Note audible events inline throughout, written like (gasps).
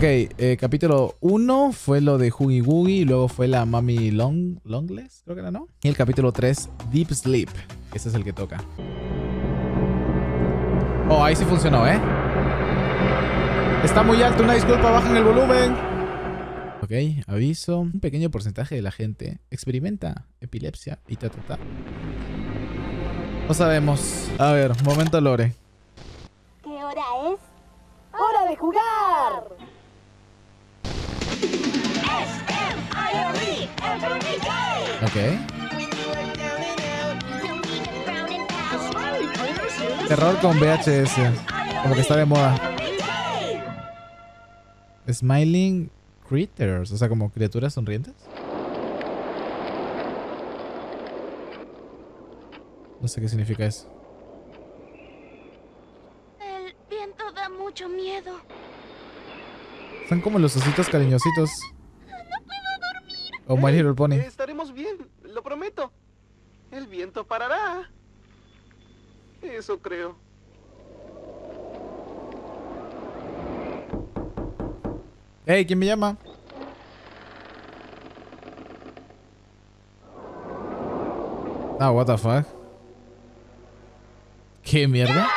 Ok, eh, capítulo 1 fue lo de Hoogie Woogie luego fue la Mami Long, Longless, creo que era, ¿no? Y el capítulo 3, Deep Sleep. Ese es el que toca. Oh, ahí sí funcionó, ¿eh? Está muy alto, una disculpa, bajen el volumen. Ok, aviso. Un pequeño porcentaje de la gente experimenta epilepsia y ta, ta, ta. No sabemos. A ver, momento Lore. ¿Qué hora es? ¡Hora de jugar! Ok. Terror con VHS. Como que está de moda. Smiling Critters. O sea, como criaturas sonrientes. No sé qué significa eso. El viento da mucho miedo. Son como los ositos cariñositos. No puedo dormir. O My Little Pony. Estaremos bien, lo prometo. El viento parará. Eso creo. Hey, ¿quién me llama? Ah, what the fuck. ¿Qué mierda?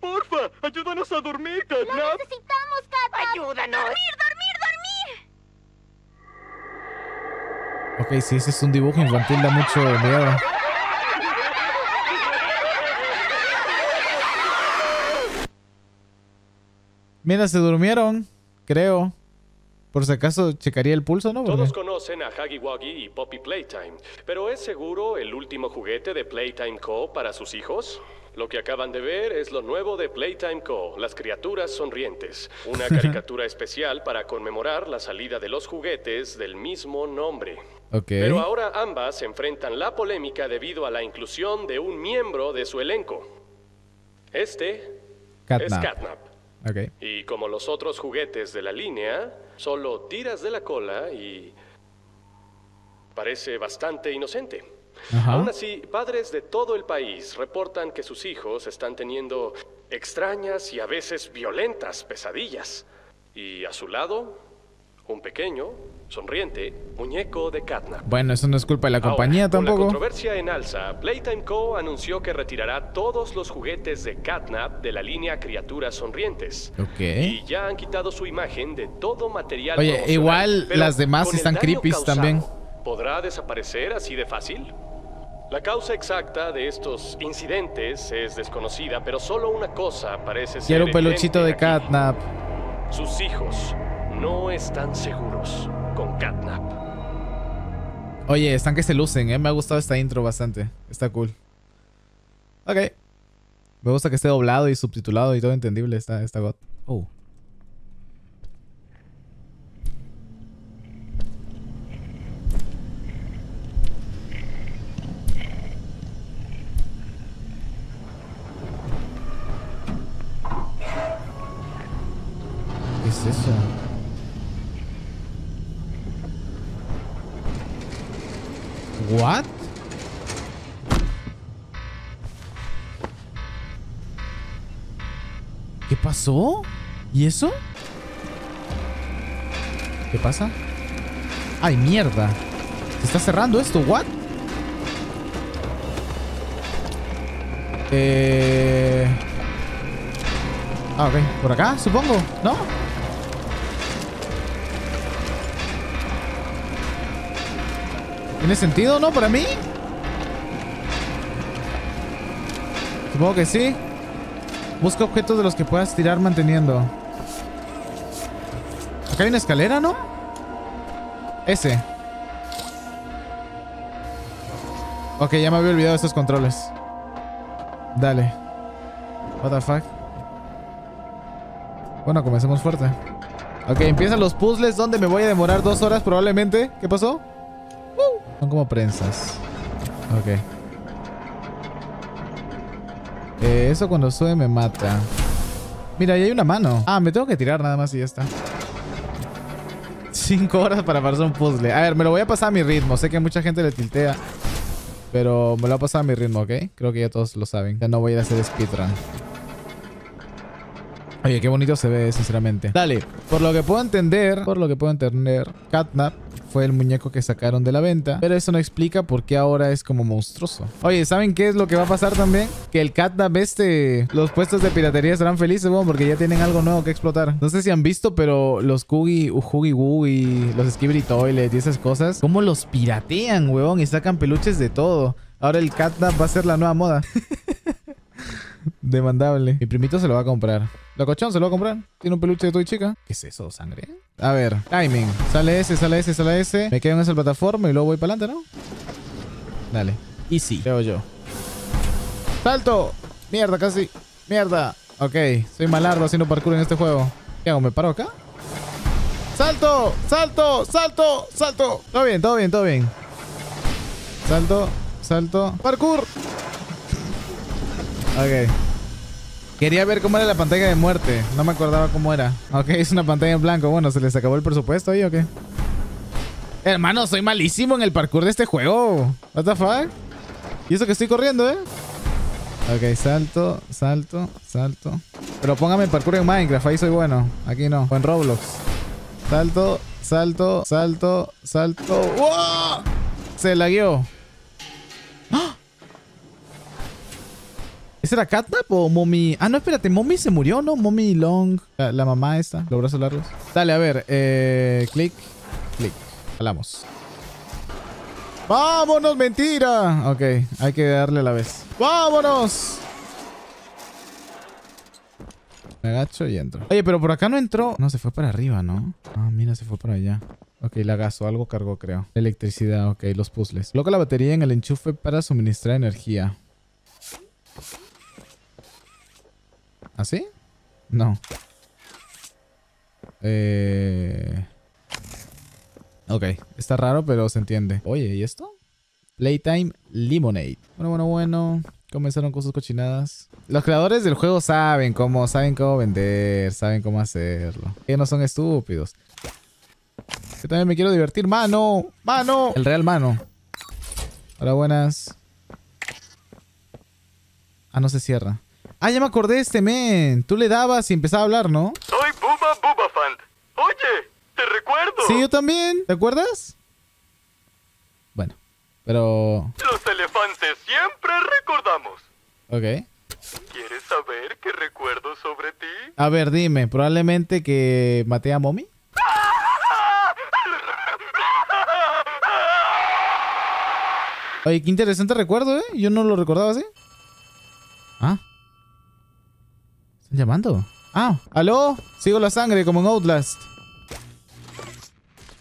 Porfa, ayúdanos a dormir, Catnap. ¡Ayúdanos! ¡Dormir, dormir, dormir! Ok, si ese es un dibujo infantil, da mucho miedo. Mira, se durmieron, creo. Por si acaso checaría el pulso, ¿no? Todos conocen a Huggy Wuggy y Poppy Playtime, pero ¿es seguro el último juguete de Playtime Co. para sus hijos? Lo que acaban de ver es lo nuevo de Playtime Co., las criaturas sonrientes, una (laughs) caricatura especial para conmemorar la salida de los juguetes del mismo nombre. Pero ahora ambas enfrentan la polémica debido a la inclusión de un miembro de su elenco. Este es Catnap. Y como los otros juguetes de la línea, solo tiras de la cola y parece bastante inocente. Ajá. Aún así, padres de todo el país reportan que sus hijos están teniendo extrañas y a veces violentas pesadillas. Y a su lado, un pequeño, sonriente muñeco de Catnap. Bueno, eso no es culpa de la Ahora, compañía con la tampoco. controversia en alza, Playtime Co. anunció que retirará todos los juguetes de Catnap de la línea Criaturas Sonrientes. Ok. Y ya han quitado su imagen de todo material Oye, igual las demás están causado, también. ¿Podrá desaparecer así de fácil? La causa exacta de estos incidentes es desconocida, pero solo una cosa parece ser Quiero un peluchito de aquí. Catnap. Sus hijos no están seguros con Catnap. Oye, están que se lucen, ¿eh? Me ha gustado esta intro bastante. Está cool. Ok. Me gusta que esté doblado y subtitulado y todo entendible. Está, está God. Oh. Pasó? ¿Y eso? ¿Qué pasa? ¡Ay, mierda! ¿Se está cerrando esto? ¿What? Eh... Ah, ok. ¿Por acá, supongo? ¿No? ¿Tiene sentido, no? ¿Para mí? Supongo que sí. Busca objetos de los que puedas tirar manteniendo. Acá hay una escalera, ¿no? Ese. Ok, ya me había olvidado estos controles. Dale. What the fuck. Bueno, comencemos fuerte. Ok, empiezan los puzzles donde me voy a demorar dos horas probablemente. ¿Qué pasó? Son como prensas. Ok. Eh, eso cuando sube me mata. Mira, ahí hay una mano. Ah, me tengo que tirar nada más y ya está. Cinco horas para pasar un puzzle. A ver, me lo voy a pasar a mi ritmo. Sé que mucha gente le tiltea. Pero me lo voy a pasar a mi ritmo, ¿ok? Creo que ya todos lo saben. Ya no voy a ir a hacer speedrun. Oye, qué bonito se ve, sinceramente. Dale, por lo que puedo entender, por lo que puedo entender, Catnap fue el muñeco que sacaron de la venta, pero eso no explica por qué ahora es como monstruoso. Oye, ¿saben qué es lo que va a pasar también? Que el Catnap este, los puestos de piratería estarán felices, weón, porque ya tienen algo nuevo que explotar. No sé si han visto, pero los Kugi, Uhugi Wugi, los Skibidi Toilet y esas cosas, cómo los piratean, weón, y sacan peluches de todo. Ahora el Catnap va a ser la nueva moda. (laughs) Demandable. Mi primito se lo va a comprar. La cochón se lo va a comprar. Tiene un peluche de toy chica. ¿Qué es eso, sangre? A ver, timing. Sale ese, sale ese, sale ese. Me quedo en esa plataforma y luego voy para adelante, ¿no? Dale. Easy. Veo yo. ¡Salto! Mierda, casi. Mierda. Ok, soy malardo haciendo parkour en este juego. ¿Qué hago? ¿Me paro acá? ¡Salto! ¡Salto! ¡Salto! ¡Salto! Todo bien, todo bien, todo bien. Salto, salto. ¡Parkour! Ok. Quería ver cómo era la pantalla de muerte. No me acordaba cómo era. Ok, es una pantalla en blanco. Bueno, ¿se les acabó el presupuesto ahí o qué? Hermano, soy malísimo en el parkour de este juego. What the fuck? Y eso que estoy corriendo, ¿eh? Ok, salto, salto, salto. Pero póngame parkour en Minecraft, ahí soy bueno. Aquí no. O en Roblox. Salto, salto, salto, salto. ¡Wow! Se lagueó. ¡Ah! ¿Ese era Catnap o Mommy? Ah, no, espérate. Mommy se murió, ¿no? Mommy Long. La, la mamá esta. Los brazos largos. Dale, a ver. Eh, clic. Clic. Jalamos. ¡Vámonos! ¡Mentira! Ok, hay que darle a la vez. ¡Vámonos! Me agacho y entro. Oye, pero por acá no entró. No, se fue para arriba, ¿no? Ah, mira, se fue para allá. Ok, lagazo. Algo cargó, creo. Electricidad, ok. Los puzzles. Coloca la batería en el enchufe para suministrar energía. ¿Así? No. Eh... Ok, está raro, pero se entiende. Oye, ¿y esto? Playtime Lemonade. Bueno, bueno, bueno. Comenzaron con sus cochinadas. Los creadores del juego saben cómo, saben cómo vender, saben cómo hacerlo. Ellos no son estúpidos. Yo también me quiero divertir. ¡Mano! ¡Mano! El real mano. Hola, buenas. Ah, no se cierra. Ah, ya me acordé de este men. Tú le dabas y empezaba a hablar, ¿no? Soy Bubba Bubafant. Oye, te recuerdo. Sí, yo también. ¿Te acuerdas? Bueno, pero... Los elefantes siempre recordamos. Ok. ¿Quieres saber qué recuerdo sobre ti? A ver, dime. Probablemente que maté a Mommy. Oye, qué interesante recuerdo, ¿eh? Yo no lo recordaba así. Ah. ¿Están llamando? Ah, ¿aló? Sigo la sangre como en Outlast.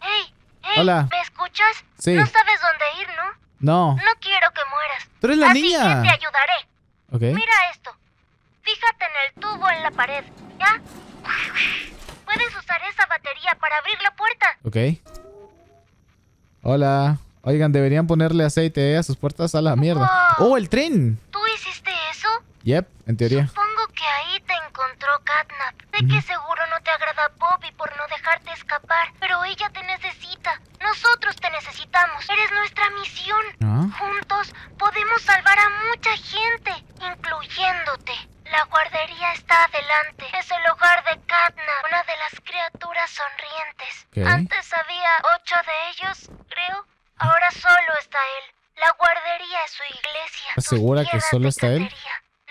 ¡Hey! ¡Hey! Hola. ¿Me escuchas? Sí. No sabes dónde ir, ¿no? No. No quiero que mueras. Tú eres la Así niña. que te ayudaré. Ok. Mira esto. Fíjate en el tubo en la pared, ¿ya? Puedes usar esa batería para abrir la puerta. Ok. Hola. Oigan, deberían ponerle aceite eh, a sus puertas a la mierda. ¡Oh, el tren! ¿Tú hiciste eso? Yep, en teoría. Supongo que ahí te encontró Catnap. Sé que seguro no te agrada Bobby por no dejarte escapar, pero ella te necesita. Nosotros te necesitamos. Eres nuestra misión. Ah. Juntos podemos salvar a mucha gente, incluyéndote. La guardería está adelante. Es el hogar de Catnap, una de las criaturas sonrientes. Antes había ocho de ellos, creo. Ahora solo está él. La guardería es su iglesia. ¿Estás sus segura que solo está él?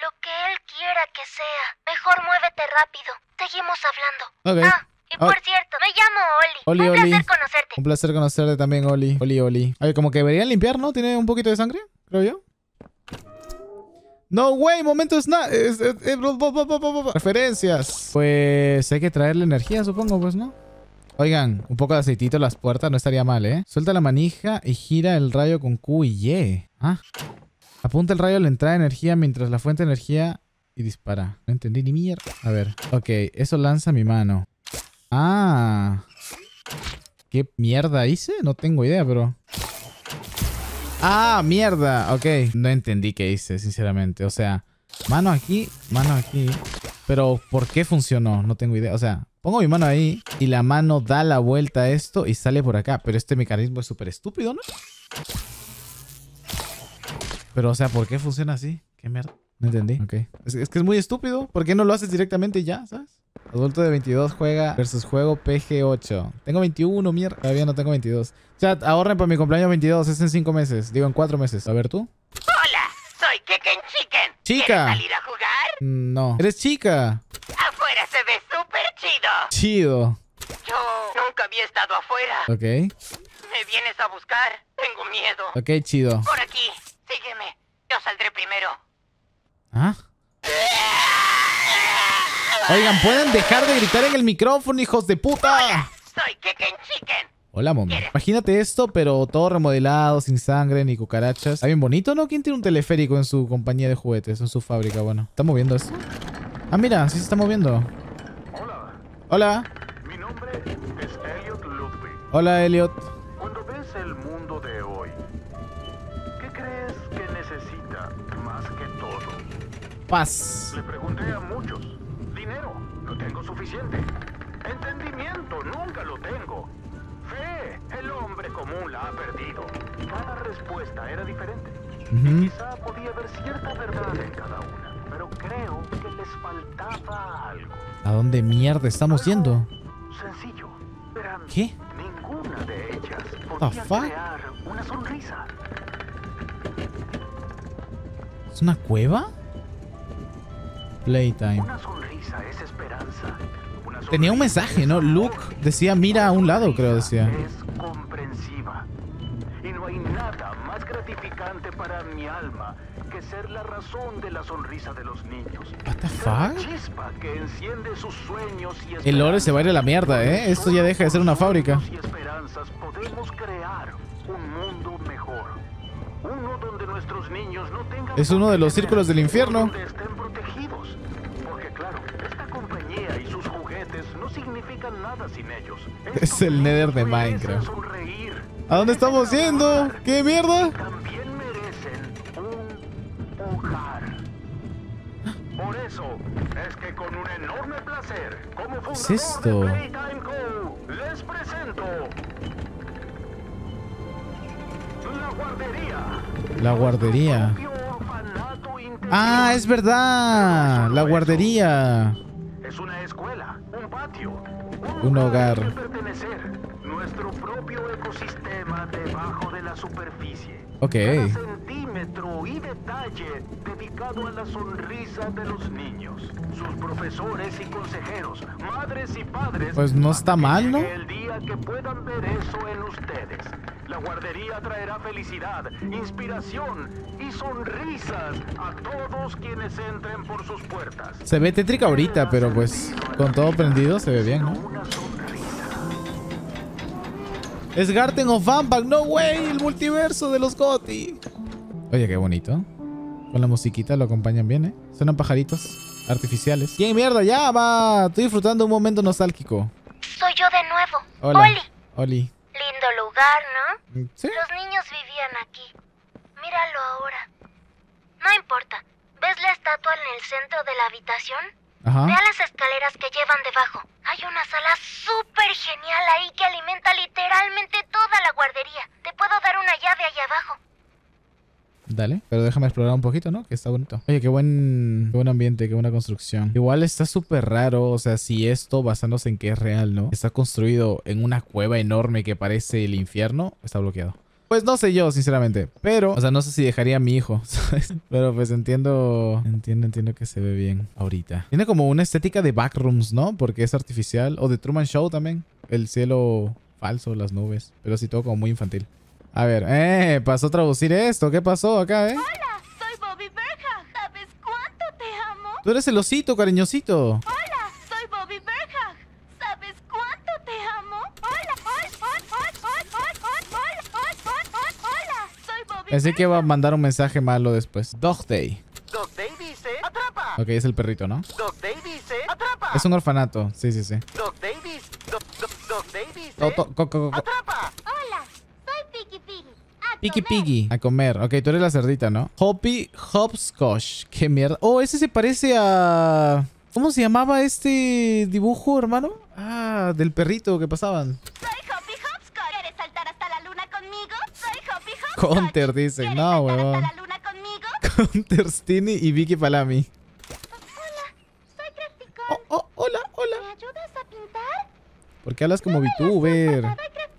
Lo que él quiera que sea. Mejor muévete rápido. Seguimos hablando. Ok. Ah, y por Ah. cierto, me llamo Oli. Oli, Un Oli. placer conocerte. Un placer conocerte también, Oli. Oli, Oli. Oye, como que deberían limpiar, ¿no? Tiene un poquito de sangre, creo yo. No, güey, momento es- es- es- Referencias. Pues hay que traerle energía, supongo, pues, ¿no? Oigan, un poco de aceitito en las puertas no estaría mal, ¿eh? Suelta la manija y gira el rayo con Q y Y. Ah. Apunta el rayo a la entrada de energía mientras la fuente de energía y dispara. No entendí ni mierda. A ver. Ok, eso lanza mi mano. Ah. ¿Qué mierda hice? No tengo idea, pero... Ah, mierda. Ok. No entendí qué hice, sinceramente. O sea, mano aquí, mano aquí. Pero, ¿por qué funcionó? No tengo idea. O sea, pongo mi mano ahí y la mano da la vuelta a esto y sale por acá. Pero este mecanismo es súper estúpido, ¿no? Pero, o sea, ¿por qué funciona así? ¿Qué mierda? No entendí. Ok. Es, es que es muy estúpido. ¿Por qué no lo haces directamente ya, sabes? Adulto de 22 juega versus juego PG8. Tengo 21, mierda. Todavía no tengo 22. Chat, ahorren para mi cumpleaños 22. Es en 5 meses. Digo, en 4 meses. A ver tú. Hola, soy Keken Chicken. Chica. ¿Quieres salir a jugar? No. Eres chica. Afuera se ve súper chido. Chido. Yo nunca había estado afuera. Ok. ¿Me vienes a buscar? Tengo miedo. Ok, chido. Por aquí, sígueme. Yo saldré primero. ¿Ah? Oigan, ¿pueden dejar de gritar en el micrófono, hijos de puta? Soy Keken Chicken. Hola, momo. Imagínate esto, pero todo remodelado, sin sangre ni cucarachas. Está bien bonito, ¿no? ¿Quién tiene un teleférico en su compañía de juguetes, en su fábrica? Bueno, ¿está moviendo esto? Ah, mira, sí se está moviendo. Hola, Hola. mi nombre es Elliot Ludwig. Hola, Elliot. Paz. Le pregunté a muchos. Dinero, no tengo suficiente. Entendimiento, nunca lo tengo. Fe, el hombre común la ha perdido. Cada respuesta era diferente. Ujú. Quizá podía haber cierta verdad en cada una, pero creo que les faltaba algo. ¿A dónde mierda estamos yendo? Sencillo. Verán, ¿Qué? ninguna de ellas podía crear una sonrisa. ¿Es una cueva? Playtime. Tenía un mensaje, ¿no? Luke decía, mira a un lado, creo decía. sonrisa Es comprensiva. Y no hay nada más gratificante para mi alma que ser la razón de la sonrisa de los niños. What the fuck? chispa que enciende sus sueños y El lore se va a ir a la mierda, ¿eh? Esto ya deja de ser una fábrica. Sueños y esperanzas podemos crear un mundo mejor. Uno donde nuestros niños no tengan Es uno de los círculos del infierno. donde estén protegidos. Porque claro, esta compañía y sus juguetes no significan nada sin ellos. (laughs) Es el Nether de Minecraft. ¿A dónde estamos yendo? ¿Qué mierda? También merecen un hogar. Por eso es que con un enorme placer, como fundador es esto? de Playtime Co., les presento la guardería. La guardería. Ah, es verdad. La guardería. Es una escuela, un patio, Un hogar. al que pertenecer, nuestro propio ecosistema debajo de la superficie. Ok. Cada centímetro y detalle dedicado a la sonrisa de los niños, sus profesores y consejeros, madres y padres. Pues no está mal, ¿no? El día que puedan ver eso en ustedes. La guardería traerá felicidad, inspiración y sonrisas a todos quienes entren por sus puertas. Se ve tétrica ahorita, pero pues con todo prendido se ve bien, ¿no? Una sonrisa. Es Garden of Vampire, no way, el multiverso de los Gotti. Oye, qué bonito. Con la musiquita lo acompañan bien, ¿eh? Suenan pajaritos artificiales. ¿Quién mierda? Ya va. Estoy disfrutando un momento nostálgico. Soy yo de nuevo. Hola. Oli. Oli. Lugar, ¿no? ¿Sí? Los niños vivían aquí. Míralo ahora. No importa. ¿Ves la estatua en el centro de la habitación? Ajá. Ve a las escaleras que llevan debajo. Hay una sala súper genial ahí que alimenta literalmente toda la guardería. Te puedo dar una llave ahí abajo. Dale, pero déjame explorar un poquito, ¿no? Que está bonito. Oye, qué buen, qué buen ambiente, qué buena construcción. Igual está súper raro, o sea, si esto, basándose en que es real, ¿no? Está construido en una cueva enorme que parece el infierno, está bloqueado. Pues no sé yo, sinceramente. Pero, o sea, no sé si dejaría a mi hijo, (laughs) ¿sabes? Pero pues entiendo, entiendo, entiendo que se ve bien ahorita. Tiene como una estética de backrooms, ¿no? Porque es artificial. O de Truman Show también. El cielo falso, las nubes. Pero sí todo como muy infantil. A ver, eh, pasó a traducir esto. ¿Qué pasó acá, eh? Hola, soy Bobby Berja. ¿Sabes cuánto te amo? Tú eres el osito, cariñosito. Hola, soy Bobby Berja. ¿Sabes cuánto te amo? Hola, hola, hola, hola, hola, hola, hola, soy Bobby Así que va a mandar un mensaje malo después. Dog Day. Dog Day dice, atrapa. Ok, es el perrito, ¿no? Dog Day dice, atrapa. Es un orfanato. Sí, sí, sí. Dog Day dice, atrapa. Hola, Piggy. A Piggy. A comer. Ok, tú eres la cerdita, ¿no? Hoppy Hopscotch. Qué mierda. Oh, ese se parece a... ¿Cómo se llamaba este dibujo, hermano? Ah, del perrito que pasaban. Soy Hoppy Hopscotch. ¿Quieres saltar hasta la luna conmigo? Soy Hoppy Hopscotch. Counter, dice. ¿Quieres No, huevón. hasta la luna conmigo? (laughs) Counter Stini y Vicky Palami. Soy Crafty Oh, oh, hola, hola. ¿Por qué hablas como VTuber?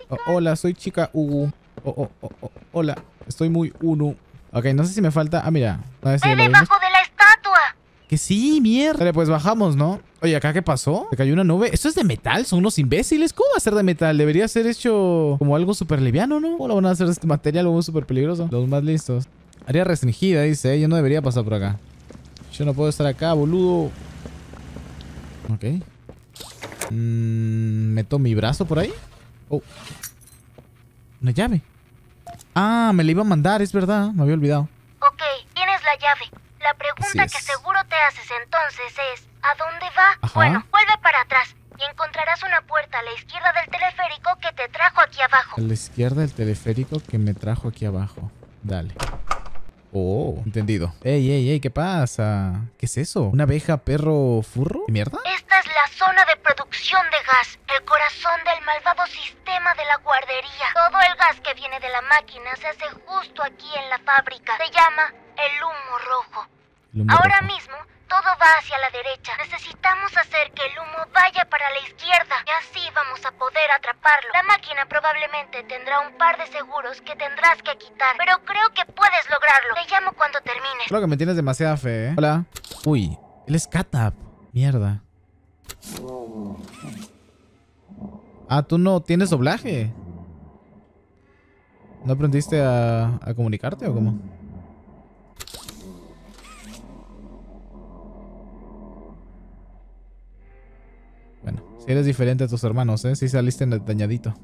Oh, hola, soy chica U. Oh, oh, oh, oh, hola, estoy muy uno. Ok, no sé si me falta... Ah, mira. A ver si debajo de la estatua. Que sí, mierda. Vale, pues bajamos, ¿no? Oye, ¿acá qué pasó? Se cayó una nube. ¿Esto es de metal? ¿Son unos imbéciles? ¿Cómo va a ser de metal? Debería ser hecho como algo súper liviano, ¿no? ¿Cómo lo van a hacer de este material? Algo súper peligroso. Los más listos. Área restringida, dice. ¿eh? Yo no debería pasar por acá. Yo no puedo estar acá, boludo. Ok. Mm, ¿Meto mi brazo por ahí? Oh. Una llave. Ah, me la iba a mandar, es verdad. Me había olvidado. Ok, tienes la llave. La pregunta que seguro te haces entonces es, ¿a dónde va? Ajá. Bueno, vuelve para atrás y encontrarás una puerta a la izquierda del teleférico que te trajo aquí abajo. A la izquierda del teleférico que me trajo aquí abajo. Dale. Oh, entendido. Ey, ey, ey, ¿qué pasa? ¿Qué es eso? ¿Una abeja perro furro? ¿Qué mierda? Esta es la zona de producción de gas, el corazón del malvado sistema de la guardería. Todo el gas que viene de la máquina se hace justo aquí en la fábrica. Se llama el humo rojo. El humo Ahora rojo. mismo, todo va hacia la derecha. Necesitamos hacer que el humo vaya para la izquierda y así vamos a poder atraparlo. La máquina probablemente tendrá un par de seguros que tendrás que quitar, pero creo que puedes lograrlo. Te llamo cuando termines. Creo que me tienes demasiada fe, ¿eh? Hola. Uy, él es Katap. Mierda. Ah, tú no tienes doblaje. ¿No aprendiste a comunicarte o cómo? Eres diferente a tus hermanos, ¿eh? Si saliste dañadito.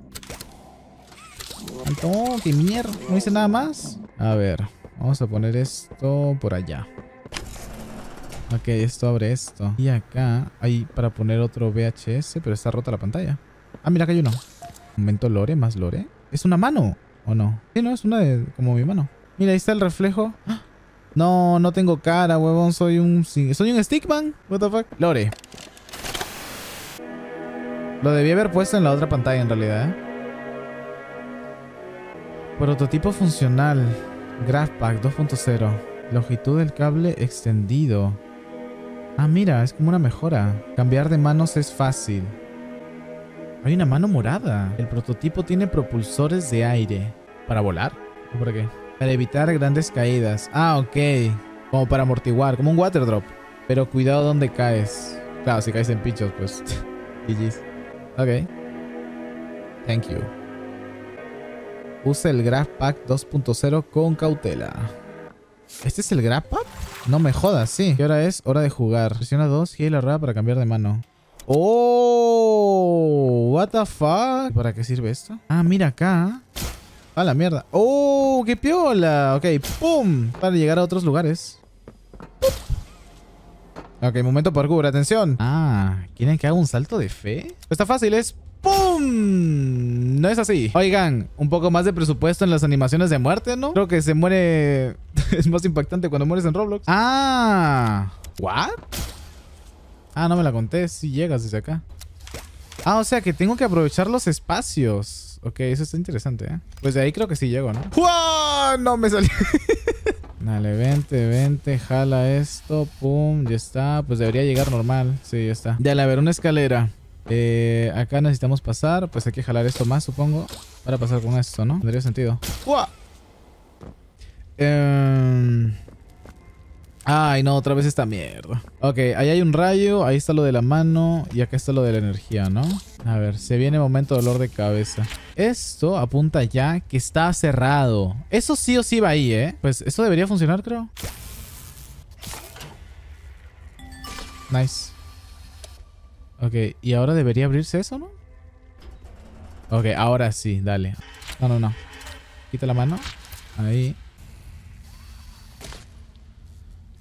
No, qué mierda. No hice nada más. A ver, vamos a poner esto por allá. Ok, esto abre esto. Y acá hay para poner otro VHS, pero está rota la pantalla. Ah, mira, acá hay uno. Momento lore, más lore. ¿Es una mano o no? Sí, no, es una de como mi mano. Mira, ahí está el reflejo. ¡Ah! No, no tengo cara, huevón. Soy un... Soy un stickman. What the fuck. Lore. Lo debí haber puesto en la otra pantalla en realidad, ¿eh? Prototipo funcional. GraphPack 2.0. Longitud del cable extendido. Ah, mira, es como una mejora. Cambiar de manos es fácil. Hay una mano morada. El prototipo tiene propulsores de aire. ¿Para volar? ¿O para qué? Para evitar grandes caídas. Ah, ok. Como para amortiguar, como un water drop. Pero cuidado donde caes. Claro, si caes en pinchos, pues. (laughs) GG's. Ok. Thank you. Usa el Graph Pack 2.0 con cautela. ¿Este es el Graph Pack? No me jodas, sí. ¿Qué hora es? Hora de jugar. Presiona 2 y la R para cambiar de mano. ¡Oh! ¿What the fuck? ¿Para qué sirve esto? Ah, mira acá. A la mierda. ¡Oh! ¡Qué piola! Ok, ¡pum! Para llegar a otros lugares. Ok, momento parkour, atención. Ah, ¿quieren que haga un salto de fe? Está fácil, es ¡Pum! No es así. Oigan, un poco más de presupuesto en las animaciones de muerte, ¿no? Creo que se muere... (laughs) es más impactante cuando mueres en Roblox. Ah, ¿what? Ah, no me la conté. Si llegas desde acá. Ah, o sea que tengo que aprovechar los espacios. Ok, eso está interesante, ¿eh? Pues de ahí creo que sí llego, ¿no? ¡Wow! No me salió. (laughs) Dale, vente, vente, jala esto, pum, ya está. Pues debería llegar normal. Sí, ya está. Dale, a ver, una escalera. Eh, acá necesitamos pasar. Pues hay que jalar esto más, supongo. Para pasar con esto, ¿no? Tendría sentido. ¡Fua! Em, Ay, no, otra vez esta mierda. Ok, ahí hay un rayo, ahí está lo de la mano y acá está lo de la energía, ¿no? A ver, se viene momento dolor de cabeza. Esto apunta ya que está cerrado. Eso sí o sí va ahí, ¿eh? Pues esto debería funcionar, creo. Nice. Ok, y ahora debería abrirse eso, ¿no? Ok, ahora sí, dale. No, no, no. Quita la mano. Ahí.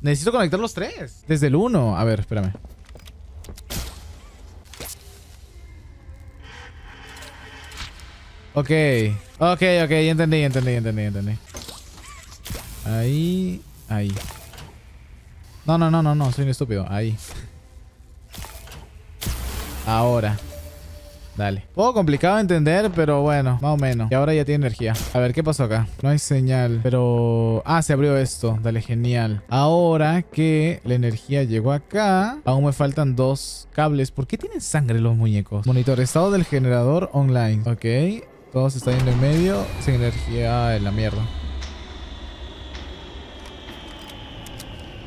Necesito conectar los tres. Desde el uno. A ver, espérame. Ok. Ok, ok. Entendí, entendí, entendí, entendí. Ahí. Ahí. No, no, no, no, no. Soy un estúpido. Ahí. Ahora. Dale. Poco complicado de entender, pero bueno, más o menos. Y ahora ya tiene energía. A ver, ¿qué pasó acá? No hay señal, pero... Ah, se abrió esto. Dale, genial. Ahora que la energía llegó acá, aún me faltan dos cables. ¿Por qué tienen sangre los muñecos? Monitor, estado del generador online. Ok. Todo se está yendo en medio. Sin energía en la mierda.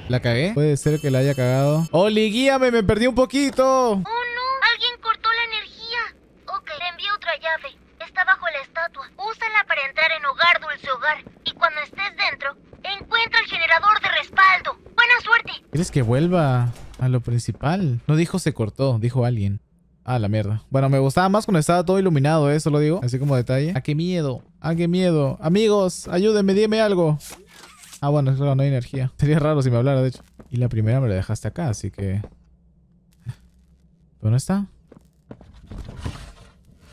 ¿La cagué? Puede ser que la haya cagado. ¡Oli, guíame! ¡Me perdí un poquito! ¡Oh no! Alguien cortó la energía. Ok, te envío otra llave. Está bajo la estatua. Úsala para entrar en Hogar Dulce Hogar. Y cuando estés dentro, encuentra el generador de respaldo. ¡Buena suerte! ¿Quieres que vuelva a lo principal? No dijo se cortó, dijo alguien. Ah, la mierda. Bueno, me gustaba más cuando estaba todo iluminado, eso lo digo. Así como detalle. ¡Ah, qué miedo! ¡Ah, qué miedo! Amigos, ayúdenme, dime algo. Ah, bueno, claro, no hay energía. Sería raro si me hablara, de hecho. Y la primera me la dejaste acá, así que... ¿Pero no está?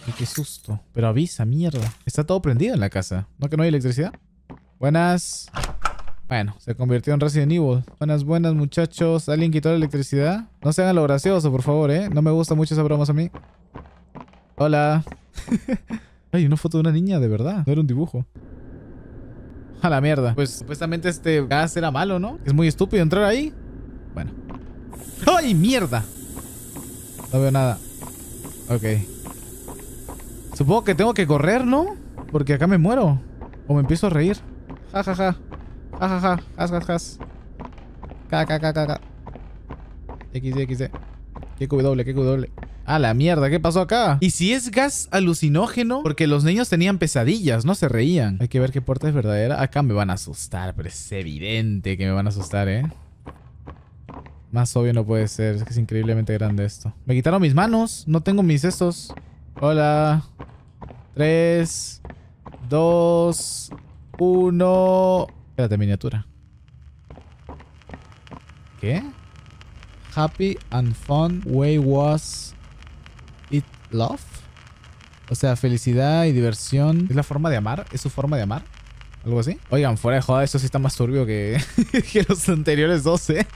Ay, qué susto. Pero avisa, mierda. Está todo prendido en la casa. ¿No que no hay electricidad? Buenas. Bueno, se convirtió en Resident Evil. Buenas, buenas, muchachos. ¿Alguien quitó la electricidad? No se hagan lo gracioso, por favor, ¿eh? No me gusta mucho esa bromas a mí. Hola. (laughs) Hay una foto de una niña, de verdad. No era un dibujo. A la mierda. Pues supuestamente este gas era malo, ¿no? Es muy estúpido entrar ahí. Bueno. ¡Ay, mierda! No veo nada. Ok. Supongo que tengo que correr, ¿no? Porque acá me muero. O me empiezo a reír. Ja, ja, ja. Ja, ja, ja. Jas, jas, jas. K, K, K, K, K. X, X, X. ¿Qué QW? ¿Qué QW? A la mierda, ¿qué pasó acá? ¿Y si es gas alucinógeno? Porque los niños tenían pesadillas, no se reían. Hay que ver qué puerta es verdadera. Acá me van a asustar, pero es evidente que me van a asustar, ¿eh? Más obvio no puede ser. Es que es increíblemente grande esto. Me quitaron mis manos. No tengo mis estos. Hola. Tres. Dos. Uno. Espérate, miniatura. ¿Qué? Happy and fun way was it love? O sea, felicidad y diversión. ¿Es la forma de amar? ¿Es su forma de amar? ¿Algo así? Oigan, fuera de joda, esto sí está más turbio que, (laughs) que los anteriores dos, ¿eh?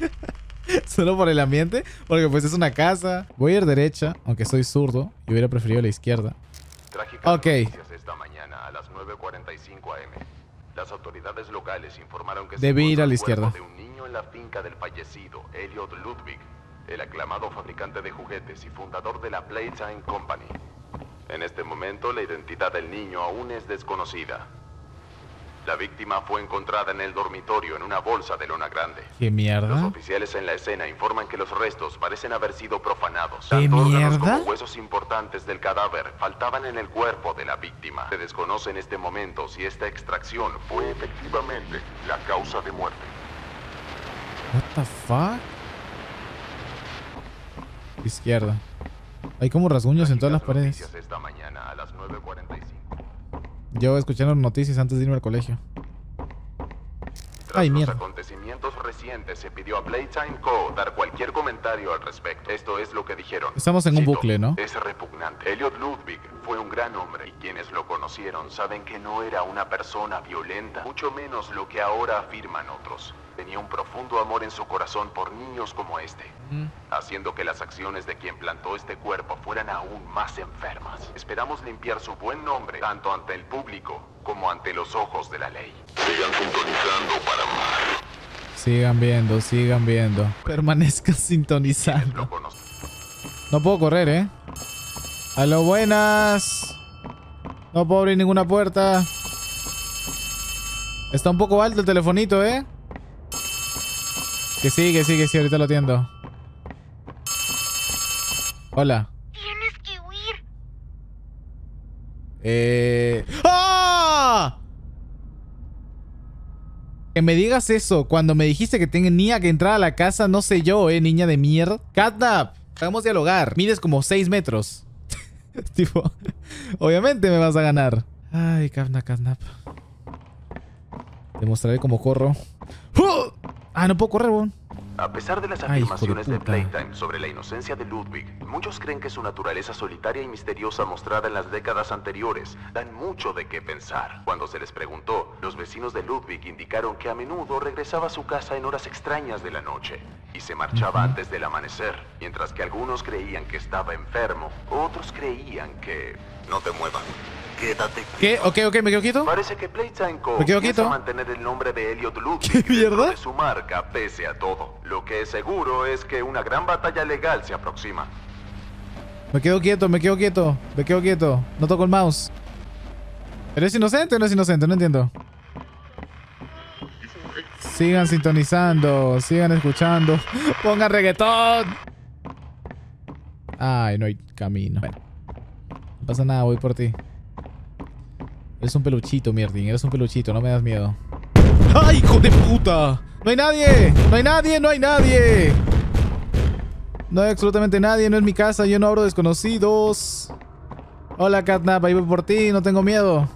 (laughs) Solo por el ambiente. Porque pues es una casa. Voy a ir derecha, aunque soy zurdo. Y hubiera preferido la izquierda. Ok. noticias esta mañana a las 9.45 am. Las autoridades locales informaron que Debí ir a la izquierda. de un niño en la finca del fallecido Elliot Ludwig, el aclamado fabricante de juguetes y fundador de la Playtime Company. En este momento la identidad del niño aún es desconocida. La víctima fue encontrada en el dormitorio en una bolsa de lona grande. ¿Qué Los mierda? oficiales en la escena informan que los restos parecen haber sido profanados. ¿Qué Tanto mierda? como huesos importantes del cadáver faltaban en el cuerpo de la víctima. Se desconoce en este momento si esta extracción fue efectivamente la causa de muerte. What the fuck? Izquierda. Hay como rasguños en todas las paredes. Esta mañana a las 9:45. Yo escuchando noticias antes de irme al colegio. Tras Ay, los mierda. acontecimientos recientes, se pidió a Playtime Co. dar cualquier comentario al respecto. Esto es lo que dijeron. Estamos en un bucle, ¿no? Es repugnante. Elliot Ludwig fue un gran hombre y quienes lo conocieron saben que no era una persona violenta, mucho menos lo que ahora afirman otros. Tenía un profundo amor en su corazón por niños como este, haciendo que las acciones de quien plantó este cuerpo fueran aún más enfermas. Esperamos limpiar su buen nombre tanto ante el público como ante los ojos de la ley. Sigan sintonizando para más. Sigan viendo, sigan viendo. Permanezcan sintonizando. No puedo correr, ¿eh? A lo buenas. No puedo abrir ninguna puerta. Está un poco alto el telefonito, ¿eh? Que sí, que sí, que sí, ahorita lo atiendo. Hola. Tienes que huir. Eh... ¡Ah! Que me digas eso cuando me dijiste que tenía que entrar a la casa, no sé yo, eh, niña de mierda. Catnap, hagamos dialogar. Mides como 6 metros. (laughs) tipo, obviamente me vas a ganar. Ay, Catnap, Catnap. Demostraré cómo corro. ¡Uh! Ah, no puedo correr, weón. A pesar de las Ay, hijo de afirmaciones de. Playtime sobre la inocencia de Ludwig, muchos creen que su naturaleza solitaria y misteriosa mostrada en las décadas anteriores dan mucho de qué pensar. Cuando se les preguntó, los vecinos de Ludwig indicaron que a menudo regresaba a su casa en horas extrañas de la noche y se marchaba antes del amanecer, mientras que algunos creían que estaba enfermo, otros creían que... No te muevas. Quédate ¿Qué? Ok, ok, me quedo quieto. Parece que Playtime Co. Me quedo quieto. mantener el nombre de Elliot Luke ¿Qué mierda? de su marca pese a todo. Lo que es seguro es que una gran batalla legal se aproxima. Me quedo quieto, me quedo quieto. Me quedo quieto. No toco el mouse. ¿Eres inocente o no es inocente? No entiendo. Sigan sintonizando, sigan escuchando. (laughs) Pongan reggaetón. Ay, no hay camino. Bueno, no pasa nada, voy por ti. Eres un peluchito, mierding. Eres un peluchito, no me das miedo. ¡Ay, hijo de puta! ¡No hay nadie! ¡No hay nadie! ¡No hay nadie! No hay absolutamente nadie, no es mi casa, yo no abro desconocidos. Hola, Catnap, ahí voy por ti, no tengo miedo.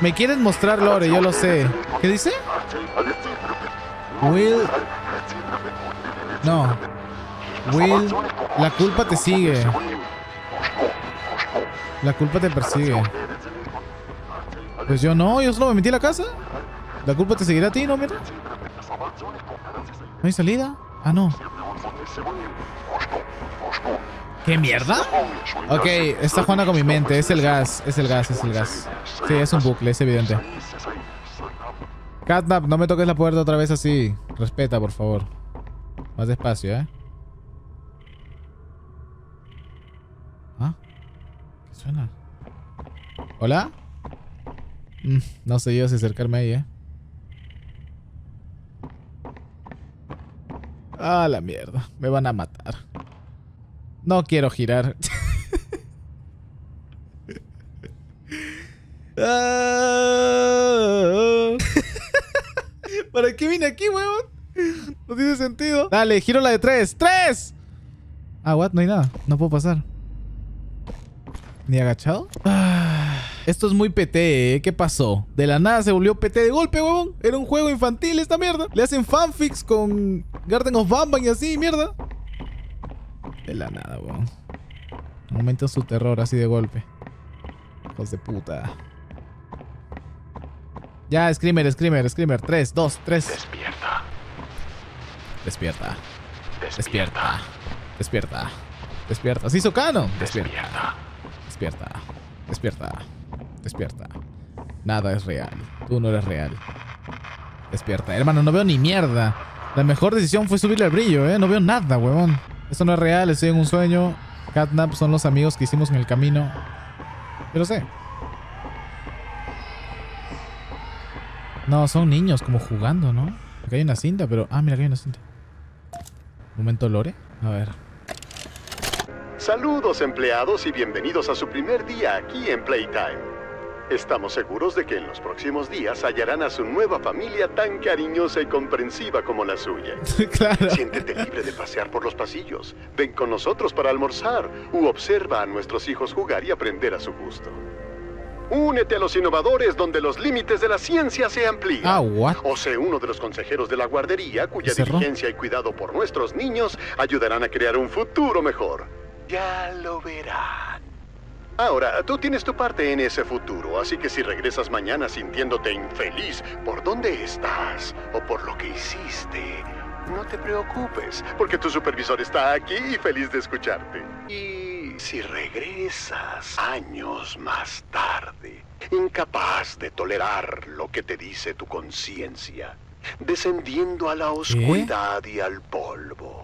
Me quieren mostrar Lore, yo lo sé. ¿Qué dice? Will. No. Will, la culpa te sigue. La culpa te persigue. Pues yo no, yo solo me metí a la casa. La culpa te seguirá a ti, ¿no? Mira. ¿No hay salida? Ah, no. ¿Qué mierda? Ok, está jugando con mi mente. Es el gas, es el gas, es el gas. Sí, es un bucle, es evidente. Catnap, no me toques la puerta otra vez así. Respeta, por favor. Más despacio, ¿eh? ¿Ah? ¿Qué suena? ¿Hola? Mm, no sé yo si acercarme ahí, ¿eh? Ah, la mierda. Me van a matar. No quiero girar. (laughs) Ah. ¿Para qué vine aquí, huevón? No tiene sentido. Dale, giro la de tres. ¡Tres! Ah, what? No hay nada. No puedo pasar. ¿Ni agachado? Ah, (sighs) esto es muy PT, ¿eh? ¿Qué pasó? De la nada se volvió PT de golpe, huevón. Era un juego infantil esta mierda. Le hacen fanfics con Garden of Bamban y así, mierda. De la nada, weón. Aumentan su terror así de golpe. Hijos de puta. Ya, Screamer, Screamer, Screamer. 3, 2, 3. Despierta. Despierta. Despierta. Despierta. Despierta. ¿Se hizo? Despierta. Despierta. Despierta. Despierta. Nada es real. Tú no eres real. Despierta. Hermano, no veo ni mierda. La mejor decisión fue subirle el brillo, ¿eh? No veo nada, huevón. Esto no es real, estoy en un sueño. Catnap son los amigos que hicimos en el camino. Yo lo sé. No, son niños como jugando, ¿no? Acá hay una cinta, pero... Ah, mira, acá hay una cinta. Momento Lore. A ver. Saludos empleados y bienvenidos a su primer día aquí en Playtime. Estamos seguros de que en los próximos días hallarán a su nueva familia tan cariñosa y comprensiva como la suya. (laughs) claro. Siéntete libre de pasear por los pasillos. Ven con nosotros para almorzar u observa a nuestros hijos jugar y aprender a su gusto. Únete a los innovadores donde los límites de la ciencia se amplían. Ah, what? O sé uno de los consejeros de la guardería cuya diligencia y cuidado por nuestros niños ayudarán a crear un futuro mejor. Ya lo verán. Ahora, tú tienes tu parte en ese futuro, así que si regresas mañana sintiéndote infeliz por dónde estás o por lo que hiciste, no te preocupes, porque tu supervisor está aquí y feliz de escucharte. Y si regresas años más tarde, incapaz de tolerar lo que te dice tu conciencia, descendiendo a la oscuridad y al polvo,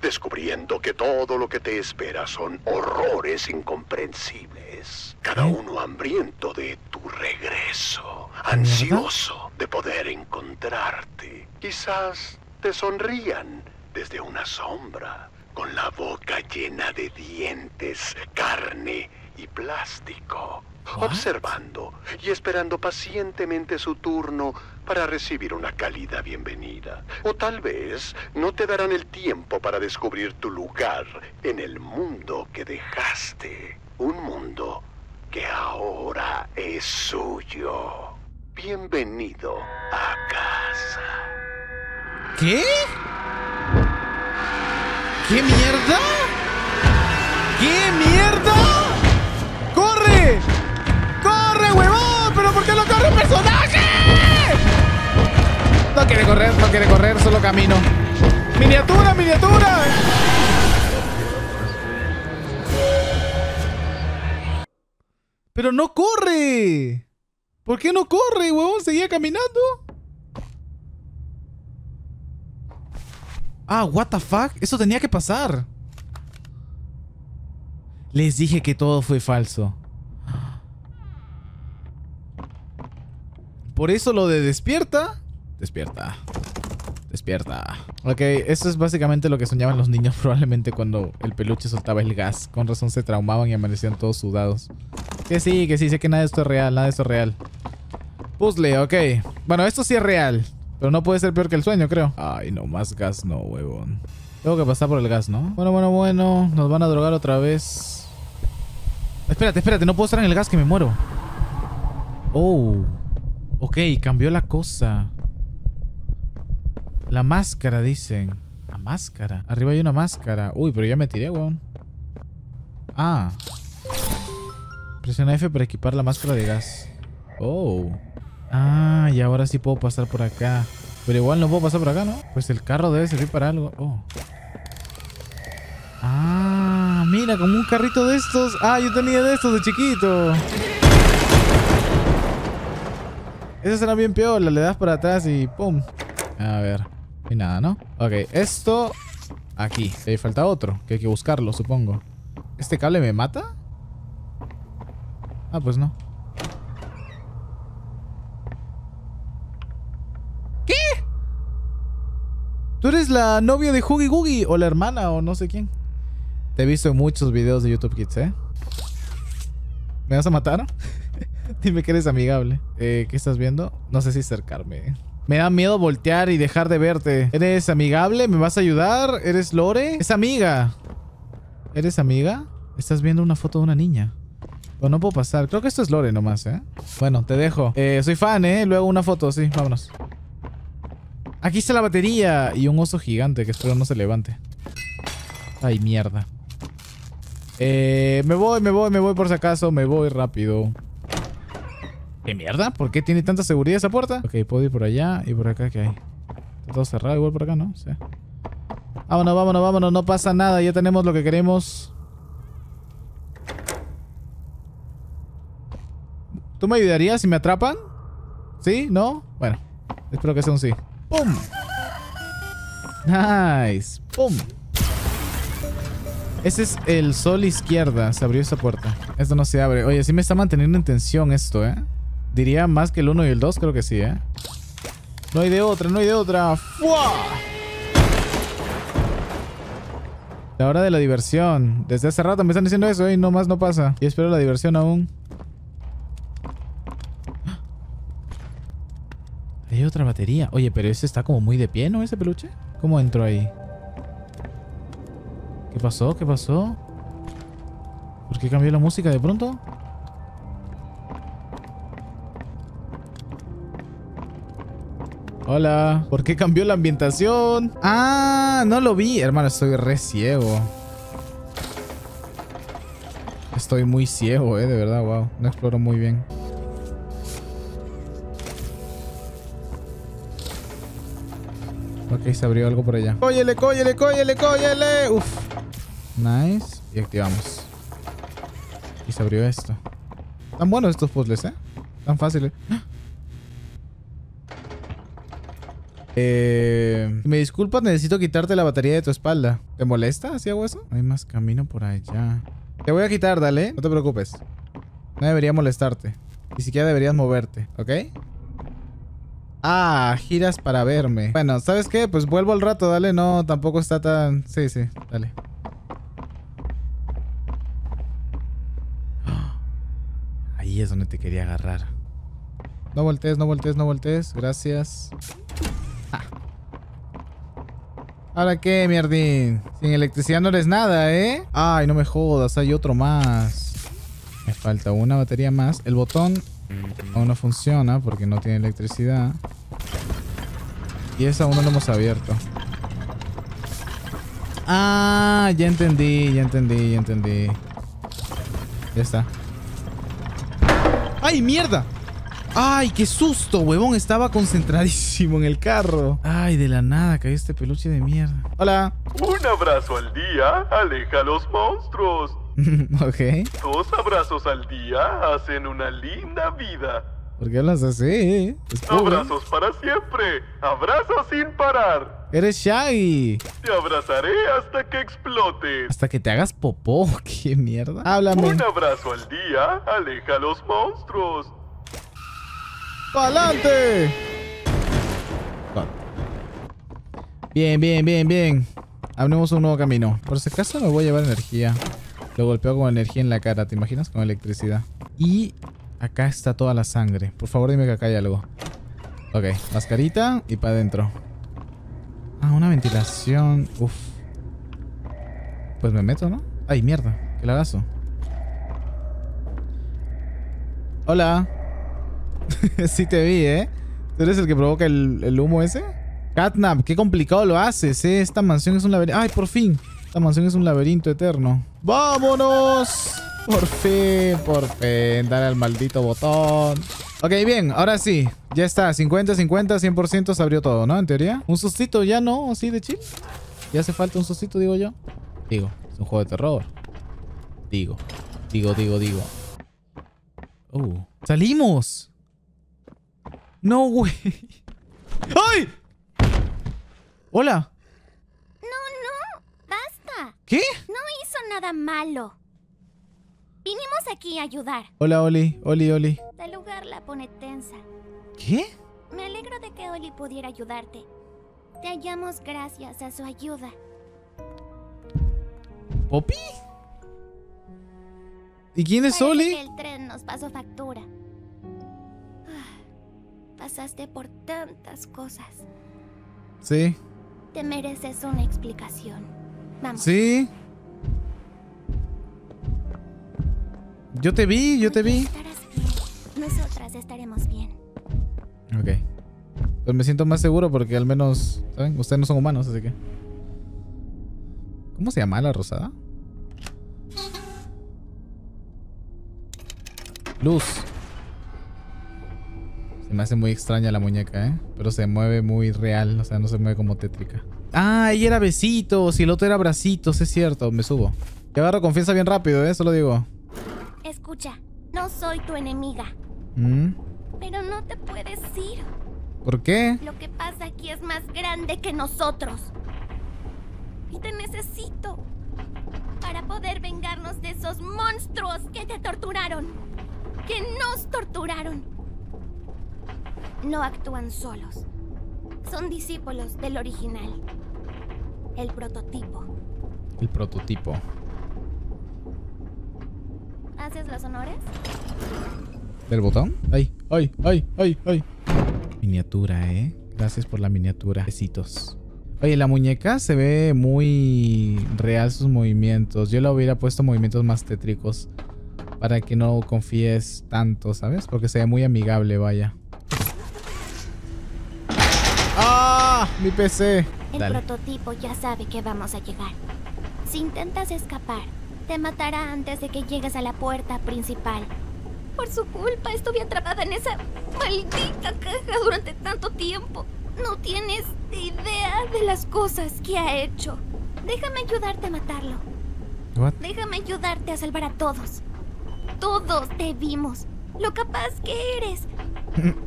descubriendo que todo lo que te espera son horrores incomprensibles, cada uno hambriento de tu regreso, ansioso de poder encontrarte. Quizás te sonrían desde una sombra, con la boca llena de dientes, carne y plástico, observando y esperando pacientemente su turno para recibir una cálida bienvenida. O tal vez no te darán el tiempo para descubrir tu lugar en el mundo que dejaste. Un mundo que ahora es suyo. Bienvenido a casa. ¿Qué? ¿Qué mierda? ¡Corre! ¡Corre, huevón! ¿Pero por qué no corre el personaje? No quiere correr, no quiere correr, solo camino. ¡Miniatura, miniatura! Pero no corre. ¿Por qué no corre, huevón? Seguía caminando. Ah, what the fuck? Eso tenía que pasar. Les dije que todo fue falso. Por eso lo de despierta. Despierta. Despierta. Ok, eso es básicamente lo que soñaban los niños (laughs) probablemente cuando el peluche soltaba el gas. Con razón se traumaban y amanecían todos sudados. Que sí, que sí, sé que nada de esto es real, nada de esto es real. Puzzle, ok. Bueno, esto sí es real. Pero no puede ser peor que el sueño, creo. Ay, no, más gas no, huevón. Tengo que pasar por el gas, ¿no? Bueno, bueno, bueno. Nos van a drogar otra vez. Espérate, espérate. No puedo estar en el gas que me muero. Oh. Ok, cambió la cosa. La máscara, dicen. La máscara. Arriba hay una máscara. Uy, pero ya me tiré, weón. Ah. Presiona F para equipar la máscara de gas. Oh. Ah, y ahora sí puedo pasar por acá. Pero igual no puedo pasar por acá, ¿no? Pues el carro debe servir para algo. Oh. Ah, mira, como un carrito de estos. Ah, yo tenía de estos de chiquito. Esa será bien peor. Le das para atrás y ¡pum! A ver. Hay nada, ¿no? Ok, esto... Aquí. Le falta otro. Que hay que buscarlo, supongo. ¿Este cable me mata? Ah, pues no. ¿Qué? ¿Tú eres la novia de Huggy Googie? O la hermana o no sé quién. Te he visto en muchos videos de YouTube Kids, ¿eh? ¿Me vas a matar? (laughs) Dime que eres amigable. Eh, ¿Qué estás viendo? No sé si acercarme. Me da miedo voltear y dejar de verte. ¿Eres amigable? ¿Me vas a ayudar? ¿Eres Lore? Es amiga. ¿Eres amiga? Estás viendo una foto de una niña. No puedo pasar. Creo que esto es Lore nomás, ¿eh? Bueno, te dejo. Eh, soy fan, ¿eh? Luego una foto, sí. Vámonos. Aquí está la batería. Y un oso gigante que espero no se levante. Ay, mierda. Eh, me voy, me voy, me voy por si acaso. Me voy rápido. ¿Qué mierda? ¿Por qué tiene tanta seguridad esa puerta? Ok, puedo ir por allá y por acá, ¿qué hay? Está todo cerrado igual por acá, ¿no? Sí. Vámonos, vámonos, vámonos. No pasa nada. Ya tenemos lo que queremos. ¿Tú me ayudarías si me atrapan? ¿Sí? ¿No? Bueno. Espero que sea un sí. ¡Pum! Nice. ¡Pum! Ese es el sol izquierda. Se abrió esa puerta. Esto no se abre. Oye, sí me está manteniendo en tensión esto, ¿eh? Diría más que el 1 y el 2, creo que sí, ¿eh? No hay de otra, no hay de otra. ¡Fua! La hora de la diversión. Desde hace rato me están diciendo eso, ¿eh? No más no pasa. Y espero la diversión aún. (gasps) Hay otra batería. Oye, pero ese está como muy de pie, ¿no? Ese peluche. ¿Cómo entró ahí? ¿Qué pasó? ¿Qué pasó? ¿Por qué cambió la música de pronto? Hola. ¿Por qué cambió la ambientación? Ah, no lo vi. Hermano, estoy re ciego. Estoy muy ciego, eh, de verdad, wow. No exploro muy bien. Ok, se abrió algo por allá. ¡Cóyele, cóyele, cóyele, cóyele! Uf. Nice. Y activamos. Y se abrió esto. Tan buenos estos puzzles, ¿eh? Tan fáciles. Eh, me disculpas, necesito quitarte la batería de tu espalda. ¿Te molesta si hago eso? Hay más camino por allá. Te voy a quitar, dale. No te preocupes. No debería molestarte. Ni siquiera deberías moverte, ¿ok? Ah, giras para verme. Bueno, ¿sabes qué? Pues vuelvo al rato, dale. No, tampoco está tan... Sí, sí, dale. (gasps) Ahí es donde te quería agarrar. No voltees, no voltees, no voltees. Gracias. ¿Ahora qué, mierdín? Sin electricidad no eres nada, ¿eh? Ay, no me jodas, hay otro más. Me falta una batería más. El botón aún no funciona porque no tiene electricidad. Y esa aún no lo hemos abierto. Ah, ya entendí, ya entendí, ya entendí. Ya está. ¡Ay, mierda! ¡Ay, qué susto, huevón! Estaba concentradísimo en el carro. ¡Ay, de la nada cayó este peluche de mierda! ¡Hola! Un abrazo al día aleja a los monstruos. (laughs) ok. Dos abrazos al día hacen una linda vida. ¿Por qué hablas así? Abrazos para siempre. Abrazos sin parar. Eres Shaggy. Te abrazaré hasta que explotes. Hasta que te hagas popó. (laughs) ¿Qué mierda? Háblame. Un abrazo al día aleja a los monstruos. ¡Pa'lante! Bien, bien, bien, bien. Abrimos un nuevo camino. Por si acaso me voy a llevar energía. Lo golpeo con energía en la cara, ¿te imaginas? Con electricidad. Y acá está toda la sangre. Por favor, dime que acá hay algo. Ok, mascarita y para adentro. Ah, una ventilación. Uf. Pues me meto, ¿no? Ay, mierda. ¿Qué lagazo? Hola. (laughs) sí te vi, ¿eh? ¿Tú eres el que provoca el, humo ese? Catnap, qué complicado lo haces, ¿eh? Esta mansión es un laberinto. ¡Ay, por fin! Esta mansión es un laberinto eterno. ¡Vámonos! Por fin, por fin. Dale al maldito botón. Ok, bien, ahora sí. Ya está, 50, 50, 100% se abrió todo, ¿no? En teoría. Un sustito ya, ¿no? Así de chill. Ya hace falta un sustito, digo yo. Digo, es un juego de terror. Digo, digo, digo, digo. Oh, ¡salimos! No, güey. ¡Ay! Hola. No, no, basta. ¿Qué? No hizo nada malo. Vinimos aquí a ayudar. Hola, Oli. Oli, Oli. El lugar la pone tensa. ¿Qué? Me alegro de que Oli pudiera ayudarte. Te hallamos gracias a su ayuda. ¿Poppy? ¿Y quién es Parece Oli? que el tren nos pasó factura. Pasaste por tantas cosas. Sí. Te mereces una explicación. Vamos. Sí. Yo te vi, yo te vi. Nosotras estaremos bien. Ok. Pues me siento más seguro porque al menos, ¿saben? Ustedes no son humanos, así que... ¿Cómo se llama la rosada? Luz. Se me hace muy extraña la muñeca, ¿eh? Pero se mueve muy real, o sea, no se mueve como tétrica. Ah, ella era besitos y el otro era bracitos, es cierto, me subo. Te agarro confianza bien rápido, ¿eh? Eso lo digo. Escucha, no soy tu enemiga, ¿Mm? pero no te puedes ir. ¿Por qué? Lo que pasa aquí es más grande que nosotros. Y te necesito para poder vengarnos de esos monstruos que te torturaron. Que nos torturaron. No actúan solos. Son discípulos del original. El prototipo. El prototipo. ¿Haces los honores? ¿Del botón? Ay, ay, ay, ay, ay. Miniatura, ¿eh? Gracias por la miniatura. Besitos. Oye, la muñeca se ve muy real sus movimientos. Yo le hubiera puesto movimientos más tétricos para que no confíes tanto, ¿sabes? Porque se ve muy amigable, vaya. ¡Ah! Mi PC. El Dale. prototipo ya sabe que vamos a llegar. Si intentas escapar, te matará antes de que llegues a la puerta principal. Por su culpa estuve atrapada en esa maldita caja durante tanto tiempo. No tienes idea de las cosas que ha hecho. Déjame ayudarte a matarlo. What? Déjame ayudarte a salvar a todos. Todos te vimos. Lo capaz que eres.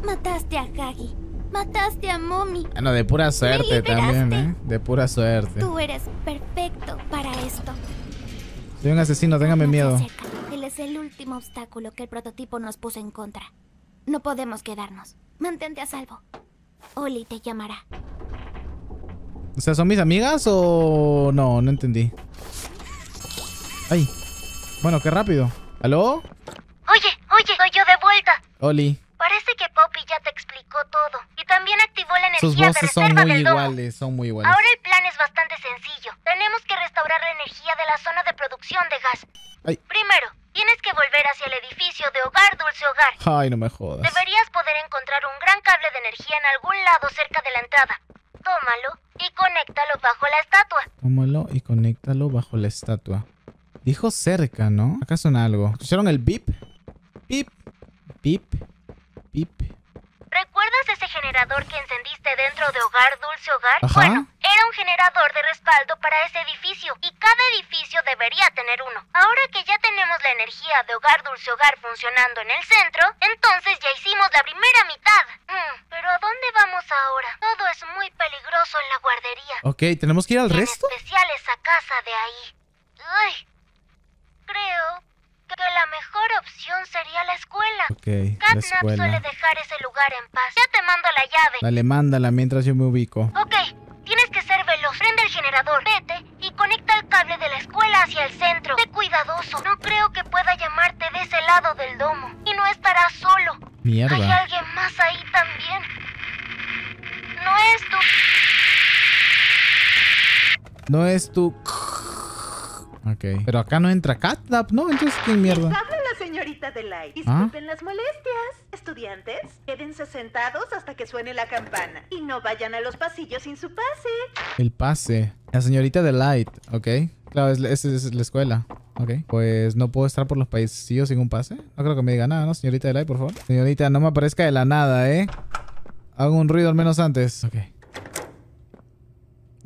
Mataste a Hagi. Mataste a Mommy. Bueno, de pura suerte también, ¿eh? De pura suerte. Tú eres perfecto para esto. Soy un asesino, téngame No miedo. Él es el último obstáculo que el prototipo nos puso en contra. No podemos quedarnos. Mantente a salvo. Oli te llamará. O sea, ¿son mis amigas o no? No entendí. Ay. Bueno, qué rápido. ¿Aló? Oye, oye, soy yo de vuelta. Oli. Parece que Poppy ya te explicó todo. Y también activó la energía Sus de voces son reserva muy del domo. iguales, son muy iguales. Ahora el plan es bastante sencillo. Tenemos que restaurar la energía de la zona de producción de gas. Ay. Primero, tienes que volver hacia el edificio de Hogar Dulce Hogar. Ay, no me jodas. Deberías poder encontrar un gran cable de energía en algún lado cerca de la entrada. Tómalo y conéctalo bajo la estatua. Tómalo y conéctalo bajo la estatua. Dijo cerca, ¿no? Acá suena algo. ¿Escucharon el beep? Beep. Beep. Pip. ¿Recuerdas ese generador que encendiste dentro de Hogar Dulce Hogar? Ajá. Bueno, era un generador de respaldo para ese edificio y cada edificio debería tener uno. Ahora que ya tenemos la energía de Hogar Dulce Hogar funcionando en el centro, entonces ya hicimos la primera mitad. Mm, pero ¿a dónde vamos ahora? Todo es muy peligroso en la guardería. Ok, ¿tenemos que ir al En resto? especial esa casa de ahí. Uy, creo que la mejor opción sería la escuela. Ok, la Catnap suele dejar ese lugar en paz. Ya te mando la llave. Dale, mándala mientras yo me ubico. Ok, tienes que ser veloz. Prende el generador, vete y conecta el cable de la escuela hacia el centro. Sé cuidadoso. No creo que pueda llamarte de ese lado del domo. Y no estarás solo. Hay Mierda. alguien más ahí también. No es tu... No es tu... Ok. Pero acá no entra Catnap, ¿no? Entonces, ¿qué mierda? Habla la señorita Delight. ¿Ah? Disculpen las molestias. Estudiantes, quédense sentados hasta que suene la campana. Y no vayan a los pasillos sin su pase. El pase. La señorita de Light, ok. Claro, es, es- es la escuela. Ok. Pues no puedo estar por los pasillos sin un pase. No creo que me diga nada, ¿no? Señorita de Light, por favor. Señorita, no me aparezca de la nada, ¿eh? Hago un ruido al menos antes. Ok.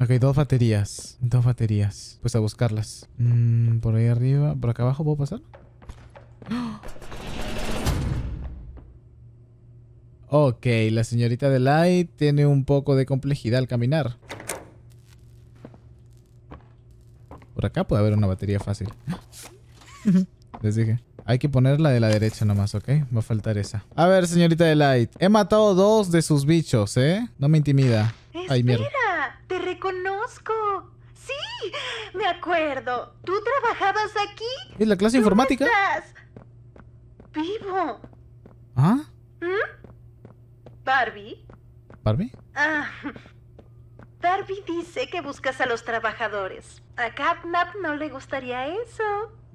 Ok, dos baterías. Dos baterías. Pues a buscarlas. Mm, por ahí arriba. ¿Por acá abajo puedo pasar? (gasps) Ok, la señorita de Light tiene un poco de complejidad al caminar. Por acá puede haber una batería fácil. (gasps) Les dije. Hay que ponerla de la derecha nomás, ¿ok? Va a faltar esa. A ver, señorita de Light. He matado dos de sus bichos, ¿eh? No me intimida. Ay, mierda. Te reconozco. Sí, me acuerdo. ¿Tú trabajabas aquí? ¿Es la clase ¿Dónde informática? estás? Vivo. ¿Ah? ¿Mm? Barbie. ¿Barbie? Ah. Barbie dice que buscas a los trabajadores. A Catnap no le gustaría eso.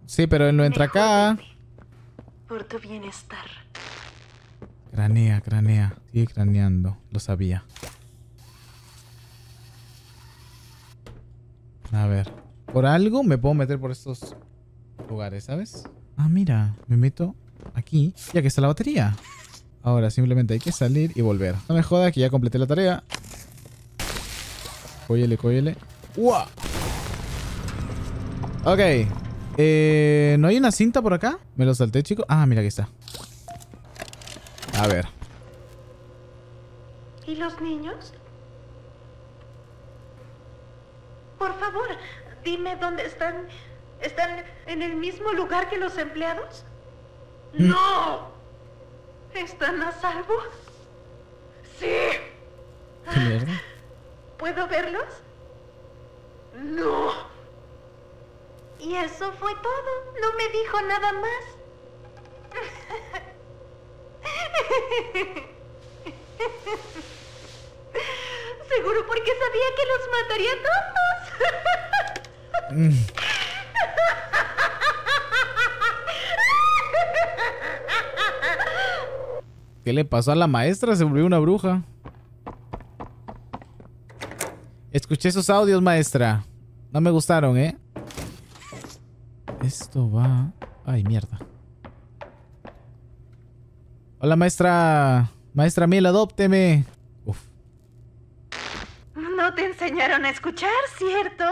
Sí, pero él no entra Mejor acá. Por tu bienestar. Cranea, cranea. Sigue craneando. Lo sabía. A ver. Por algo me puedo meter por estos lugares, ¿sabes? Ah, mira. Me meto aquí. Ya que está la batería. Ahora simplemente hay que salir y volver. No me joda que ya completé la tarea. Cóyele, cóyele. ¡Ua! Ok. Eh, ¿No hay una cinta por acá? Me lo salté, chico. Ah, mira, aquí está. A ver. ¿Y los niños? Por favor, dime dónde están. ¿Están en el mismo lugar que los empleados? Mm. ¡No! ¿Están a salvo? ¡Sí! ¿Qué mierda? ¿Puedo verlos? ¡No! Y eso fue todo. No me dijo nada más. (laughs) Seguro porque sabía que los mataría todos. (laughs) ¿Qué le pasó a la maestra? Se volvió una bruja. Escuché esos audios, maestra. No me gustaron, ¿eh? Esto va... Ay, mierda. Hola, maestra. Maestra Miel, adópteme. No te enseñaron a escuchar, ¿cierto?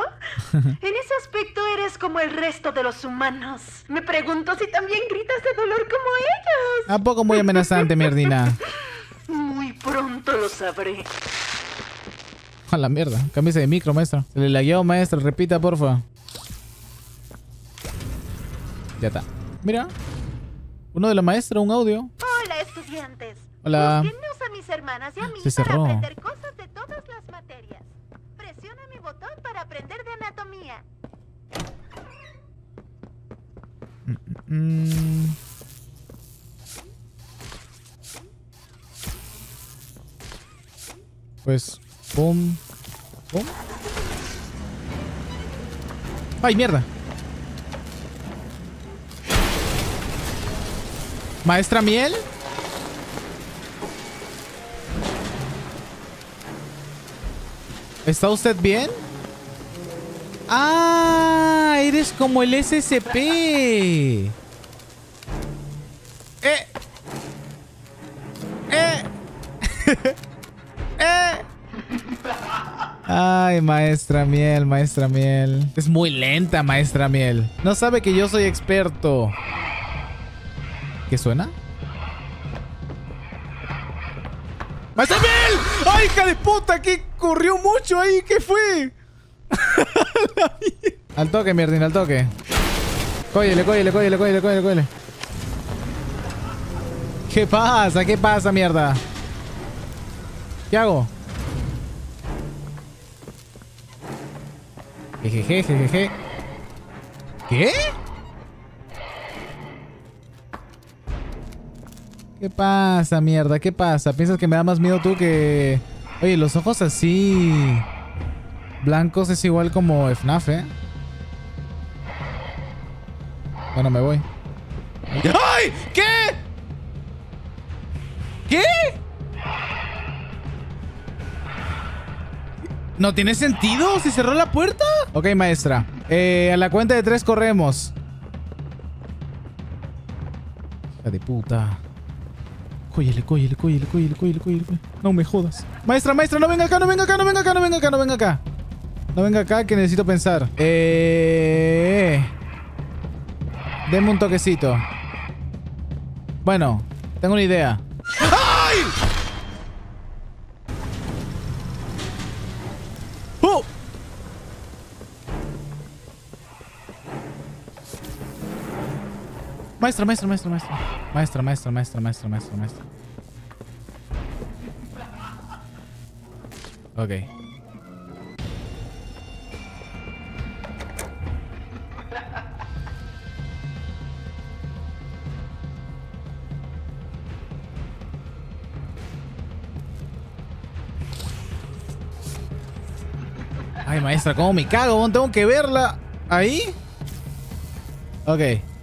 (laughs) En ese aspecto eres como el resto de los humanos. Me pregunto si también gritas de dolor como ellos. ¿A poco muy amenazante, mierdina? Muy pronto lo sabré. (laughs) A la mierda. Cámbiese de micro, maestra. Se le lagueó, maestra. Repita, porfa. Ya está. Mira. Uno de la maestra, un audio. Hola, estudiantes. Hola. Búsquennos a mis hermanas y a mí Se para cerró. aprender cosas de todas las materias. Presiona mi botón para aprender de anatomía. Mm. Pues, pum, pum. ¡Ay, mierda! ¿Maestra Miel? ¿Está usted bien? ¡Ah! Eres como el SCP. ¡Eh! (laughs) ¡Eh! Ay, maestra miel, maestra miel. Es muy lenta, maestra miel. No sabe que yo soy experto. ¿Qué suena? ¡Maestra miel! ¡Ay, hija de puta! ¿Qué corrió mucho ahí? ¿Qué fue? (laughs) al toque, mierdin, al toque. Cógele, cógele, cógele, cógele, cógele, cógele. ¿Qué pasa? ¿Qué pasa, mierda? ¿Qué hago? Jejeje, jejeje. ¿Qué? ¿Qué pasa, mierda? ¿Qué pasa? ¿Piensas que me da más miedo tú que...? Oye, los ojos así... Blancos es igual como FNAF, ¿eh? Bueno, me voy. ¡Ay! ¿Qué? ¿Qué? ¿No tiene sentido? ¿Se cerró la puerta? Ok, maestra. Eh, a la cuenta de tres corremos. Hija de puta. Cóyele, cóyele, cóyele, cóyele, cóyele, cóyele. No me jodas. Maestra, maestra, no venga acá, no venga acá, no venga acá, no venga acá, no venga acá. No venga acá que necesito pensar. Eh... Deme un toquecito. Bueno, tengo una idea. Maestra, maestra, maestra, maestra. Maestra, maestra, maestra, maestra, maestra, maestra. Ok. Ay, maestra, ¿cómo me cago? Tengo que verla ahí. Ok.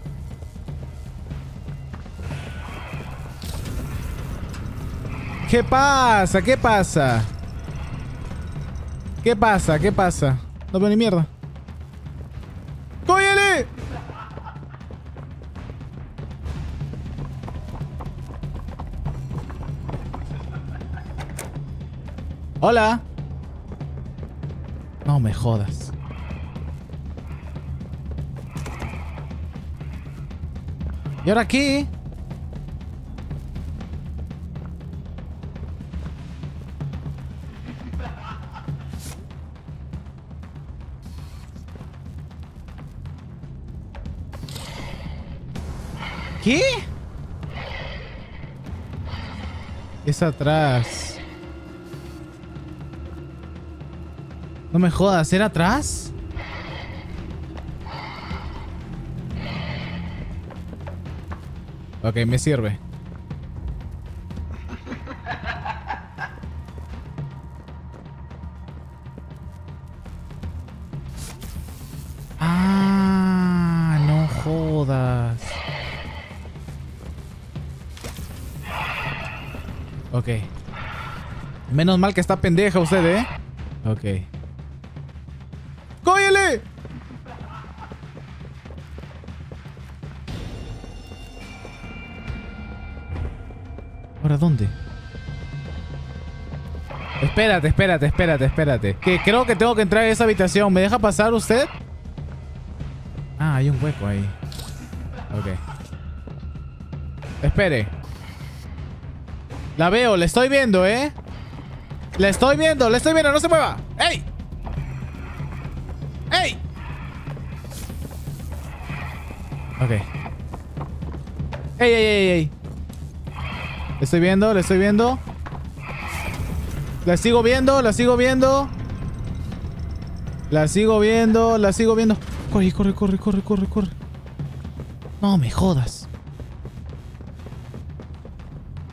¿Qué pasa? ¿Qué pasa? ¿Qué pasa? ¿Qué pasa? No veo ni mierda. ¡Cógele! Hola. No me jodas. ¿Y ahora qué? ¿Qué? Es atrás. No me jodas, ¿era atrás? Ok, me sirve. Menos mal que está pendeja usted, ¿eh? Ok. ¡Cógele! ¿Ahora dónde? Espérate, espérate, espérate, espérate. Que creo que tengo que entrar a esa habitación. ¿Me deja pasar usted? Ah, hay un hueco ahí. Ok. Espere. La veo, le estoy viendo, ¿eh? Le estoy viendo, le estoy viendo, no se mueva. ¡Ey! ¡Ey! Ok. ¡Ey, ey, ey, ey! Le estoy viendo, le estoy viendo. La sigo viendo, la sigo viendo. La sigo viendo, la sigo viendo. Corre, corre, corre, corre, corre, corre. No me jodas.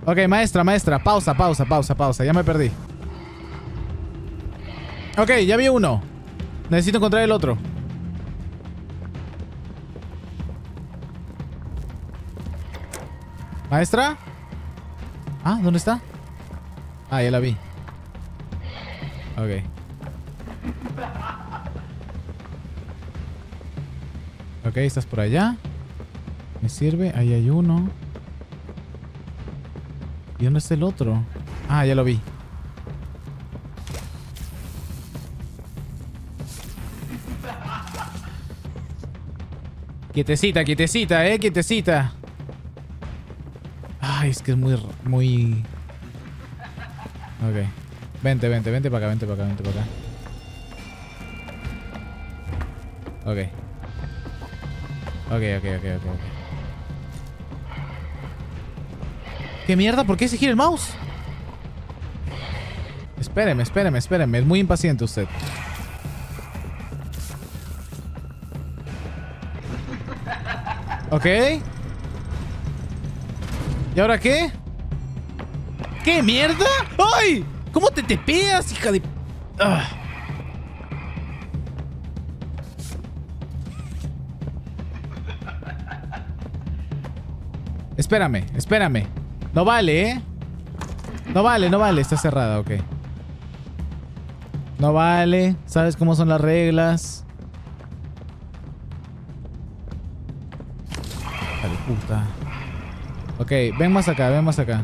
Ok, maestra, maestra. Pausa, pausa, pausa, pausa. Ya me perdí. Ok, ya vi uno. Necesito encontrar el otro. ¿Maestra? Ah, ¿dónde está? Ah, ya la vi. Ok. Ok, estás por allá. Me sirve. Ahí hay uno. ¿Y dónde está el otro? Ah, ya lo vi. Quietecita, quietecita, eh, quietecita. Ay, es que es muy... muy... Ok. Vente, vente, vente para acá, vente para acá, vente para acá. Ok. Ok, ok, ok, ok, ok. ¿Qué mierda? ¿Por qué se gira el mouse? Espéreme, espéreme, espéreme. Es muy impaciente usted. Ok. ¿Y ahora qué? ¿Qué mierda? ¡Ay! ¿Cómo te tepeas, hija de... Ah. Espérame, espérame. No vale, ¿eh? No vale, no vale. Está cerrada, ok. No vale. ¿Sabes cómo son las reglas? Ok, ven más acá, ven más acá.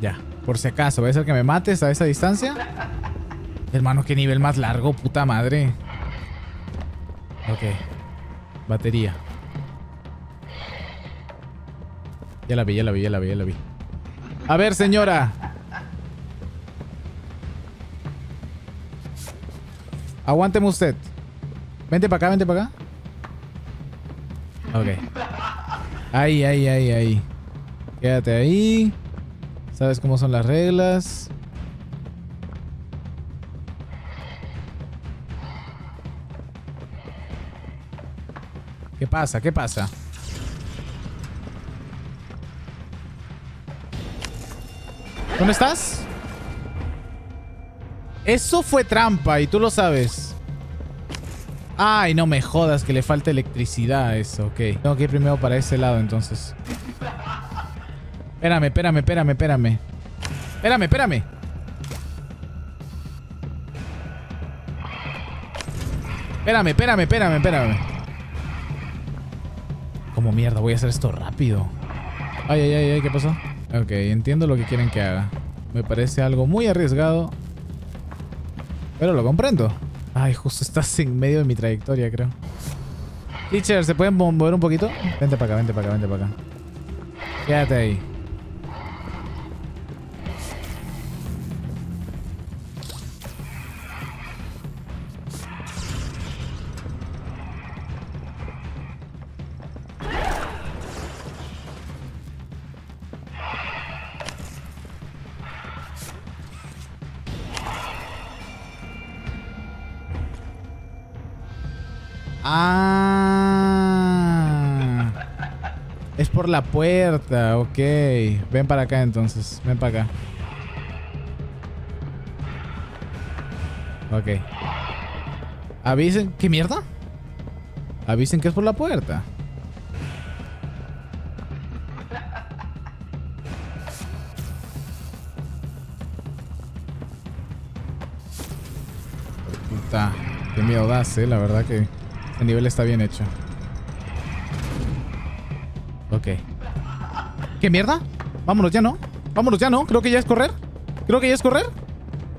Ya, por si acaso, ¿va a ser que me mates a esa distancia? Hermano, qué nivel más largo, puta madre. Ok. Batería. Ya la vi, ya la vi, ya la vi, ya la vi. A ver, señora. Aguánteme usted. Vente para acá, vente para acá. Ok. Ahí, ahí, ahí, ahí. Quédate ahí. ¿Sabes cómo son las reglas? ¿Qué pasa? ¿Qué pasa? ¿Dónde estás? Eso fue trampa y tú lo sabes. Ay, no me jodas que le falta electricidad a eso. Ok. Tengo que ir primero para ese lado entonces. Espérame, espérame, espérame, espérame. Espérame, espérame. Espérame, espérame, espérame, espérame. Como mierda, voy a hacer esto rápido. Ay, ay, ay, ay, ¿qué pasó? Ok, entiendo lo que quieren que haga. Me parece algo muy arriesgado. Pero lo comprendo. Ay, justo estás en medio de mi trayectoria, creo. Teacher, ¿se pueden mover un poquito? Vente para acá, vente para acá, vente para acá. Quédate ahí. Puerta, ok. Ven para acá entonces. Ven para acá. Ok. Avisen. ¿Qué mierda? Avisen que es por la puerta. Puta. Qué miedo das, eh. La verdad que el nivel está bien hecho. ¿Qué mierda? Vámonos ya, ¿no? Vámonos ya, ¿no? Creo que ya es correr. Creo que ya es correr.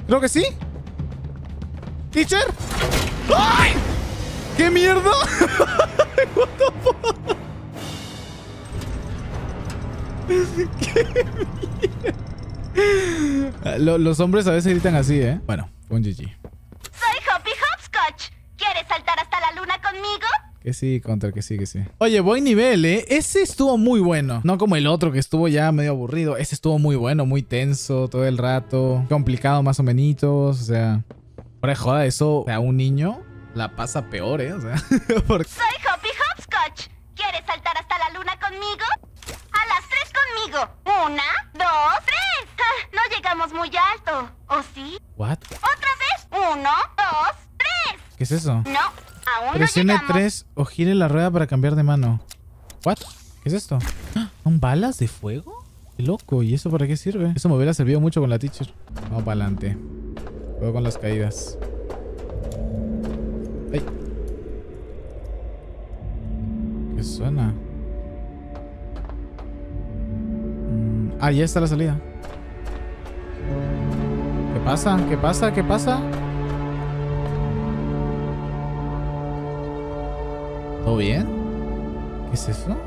Creo que sí. ¿Teacher? ¡Ay! ¿Qué mierda? (laughs) What the fuck? (laughs) ¿Qué mierda? Lo- Los hombres a veces gritan así, ¿eh? Bueno, un GG. Soy Hoppy Hopscotch. ¿Quieres saltar hasta la luna conmigo? Que sí, contra que sí, que sí. Oye, buen nivel, ¿eh? Ese estuvo muy bueno. No como el otro que estuvo ya medio aburrido. Ese estuvo muy bueno, muy tenso todo el rato. Complicado más o menos. O sea... Por joda, eso a un niño la pasa peor, ¿eh? O sea... (laughs) porque- Soy Hoppy Hopscotch. ¿Quieres saltar hasta la luna conmigo? A las tres conmigo. Una, dos, tres. (laughs) Ah, no llegamos muy alto. ¿O sí? ¿What? Otra vez. Uno, dos, tres. ¿Qué es eso? No, Presione no llegamos. 3 o gire la rueda para cambiar de mano. ¿What? ¿Qué es esto? ¡Ah! ¿Son balas de fuego? Qué loco. ¿Y eso para qué sirve? Eso me hubiera servido mucho con la teacher. Vamos para adelante. Juego con las caídas. ¡Ay! ¿Qué suena? Ah, ya está la salida. ¿Qué pasa? ¿Qué pasa? ¿Qué pasa? ¿Todo bien? ¿Qué es eso?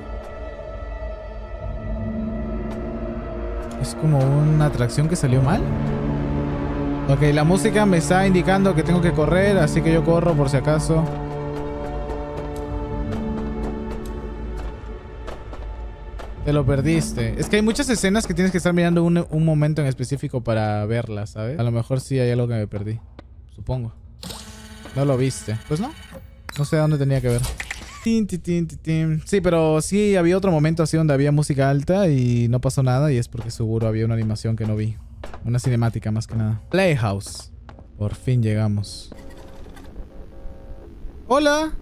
Es como una atracción que salió mal. Ok, la música me está indicando que tengo que correr, así que yo corro por si acaso. Te lo perdiste. Es que hay muchas escenas que tienes que estar mirando un, un momento en específico para verlas, ¿sabes? A lo mejor sí hay algo que me perdí. Supongo. No lo viste. Pues no. No sé dónde tenía que ver. Tin, tin. Sí, pero sí había otro momento así donde había música alta y no pasó nada y es porque seguro había una animación que no vi. Una cinemática más que nada. Playhouse. Por fin llegamos. Hola.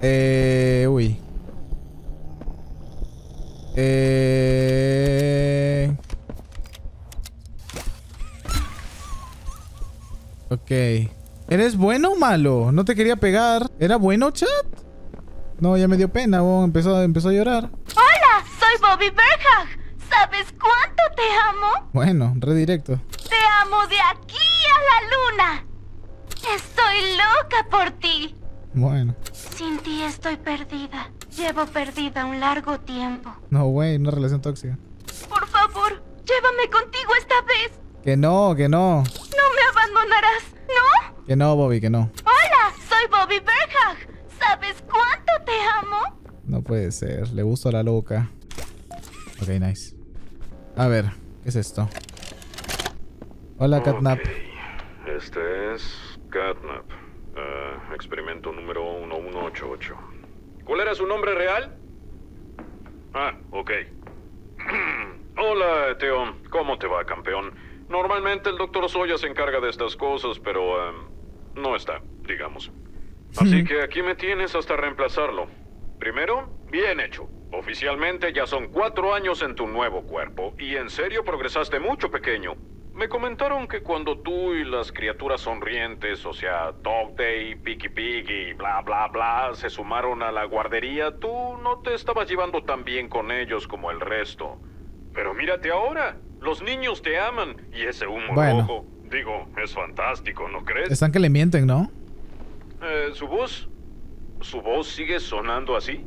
Eh... Uy. Eh... Ok. ¿Eres bueno o malo? No te quería pegar. ¿Era bueno, chat? No, ya me dio pena. oh, empezó, empezó a llorar. Hola, soy Bobby Berghag. ¿Sabes cuánto te amo? Bueno, redirecto. Te amo de aquí a la luna. Estoy loca por ti. Bueno. Sin ti estoy perdida. Llevo perdida un largo tiempo. No, güey, una relación tóxica. Por favor, llévame contigo esta vez. Que no, que no. No me abandonarás, ¿no? Que no, Bobby, que no. Hola, soy Bobby Berghag. ¿Sabes cuánto te amo? No puede ser. Le gusto a la loca. Ok, nice. A ver, ¿qué es esto? Hola, Catnap. Este es Catnap. Eh, experimento número 1188. ¿Cuál era su nombre real? Ah, ok. (clears throat) Hola, Teo. ¿Cómo te va, campeón? Normalmente el doctor Soya se encarga de estas cosas, pero em, no está, digamos. Así que aquí me tienes hasta reemplazarlo. Primero, bien hecho. Oficialmente ya son cuatro años en tu nuevo cuerpo y en serio progresaste mucho, pequeño. Me comentaron que cuando tú y las criaturas sonrientes, o sea, Dog Day, Piggy Pig y bla bla bla, se sumaron a la guardería, tú no te estabas llevando tan bien con ellos como el resto. Pero mírate ahora, los niños te aman y ese humo Bueno. rojo, digo, es fantástico, ¿no crees? Están que le mienten, ¿no? Eh, ¿Su voz? ¿Su voz sigue sonando así?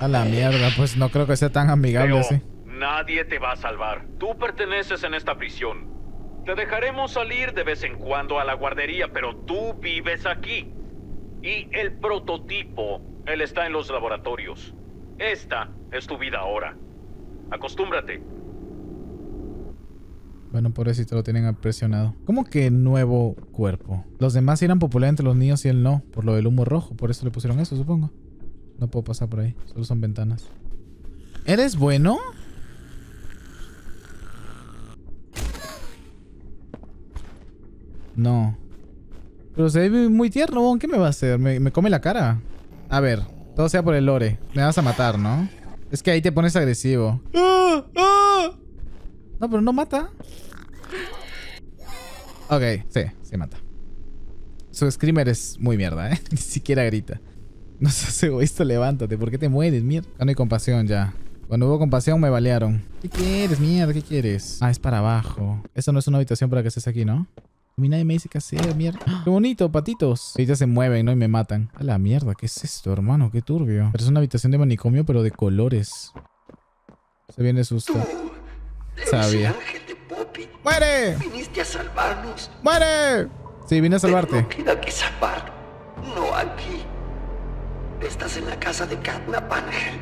A la mierda, pues no creo que sea tan amigable así. Nadie te va a salvar. Tú perteneces en esta prisión. Te dejaremos salir de vez en cuando a la guardería, pero tú vives aquí. Y el prototipo, él está en los laboratorios. Esta es tu vida ahora. Acostúmbrate. Bueno, pobrecito lo tienen presionado. ¿Cómo que nuevo cuerpo? Los demás eran populares entre los niños y él no, por lo del humo rojo. Por eso le pusieron eso, supongo. No puedo pasar por ahí, solo son ventanas. ¿Eres bueno? No. Pero se ve muy tierno, ¿qué me va a hacer? ¿Me, me come la cara? A ver, todo sea por el lore. Me vas a matar, ¿no? Es que ahí te pones agresivo. No, pero no mata. Ok, sí, sí mata. Su screamer es muy mierda, ¿eh? (laughs) Ni siquiera grita. No seas egoísta, levántate. ¿Por qué te mueres, mierda? No hay compasión ya. Cuando hubo compasión me balearon. ¿Qué quieres, mierda? ¿Qué quieres? Ah, es para abajo. Eso no es una habitación para que estés aquí, ¿no? A mí nadie me dice qué hacer, mierda. ¡Ah! ¡Qué bonito, patitos! Ahorita se mueven, ¿no? Y me matan. A la mierda, ¿qué es esto, hermano? Qué turbio. Pero es una habitación de manicomio, pero de colores. Se viene susto. Sabía. ¡Muere! Viniste a salvarnos. ¡Muere! Sí, vine a salvarte. Queda que salvar. No aquí. Estás en la casa de Catnap Ángel.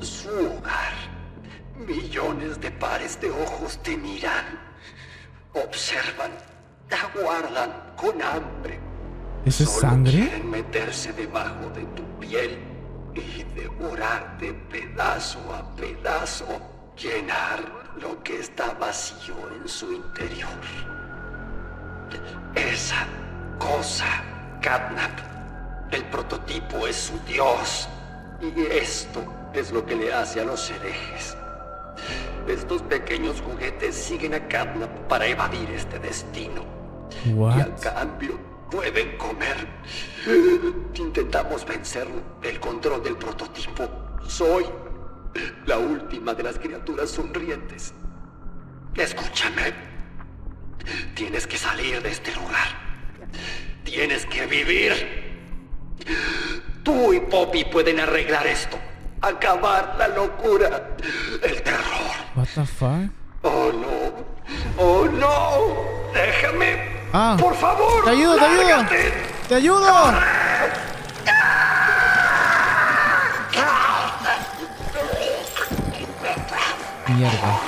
Su hogar. Millones de pares de ojos te miran. Observan. Te aguardan con hambre. ¿Eso es Solo sangre? Quieren meterse debajo de tu piel y devorarte pedazo a pedazo. Llenar lo que está vacío en su interior. Esa cosa, Catnap, el prototipo es su dios. Y esto es lo que le hace a los herejes. Estos pequeños juguetes siguen a Catnap para evadir este destino. Y What? cambio, pueden comer. Intentamos vencer el control del prototipo. Soy la última de las criaturas sonrientes. Escúchame. Tienes que salir de este lugar. Tienes que vivir. Tú y Poppy pueden arreglar esto. Acabar la locura. El terror. What the fuck? Oh no. Oh no. Déjame. Ah. Por favor. Te ayudo, te ayudo. Te ayudo. Mierda.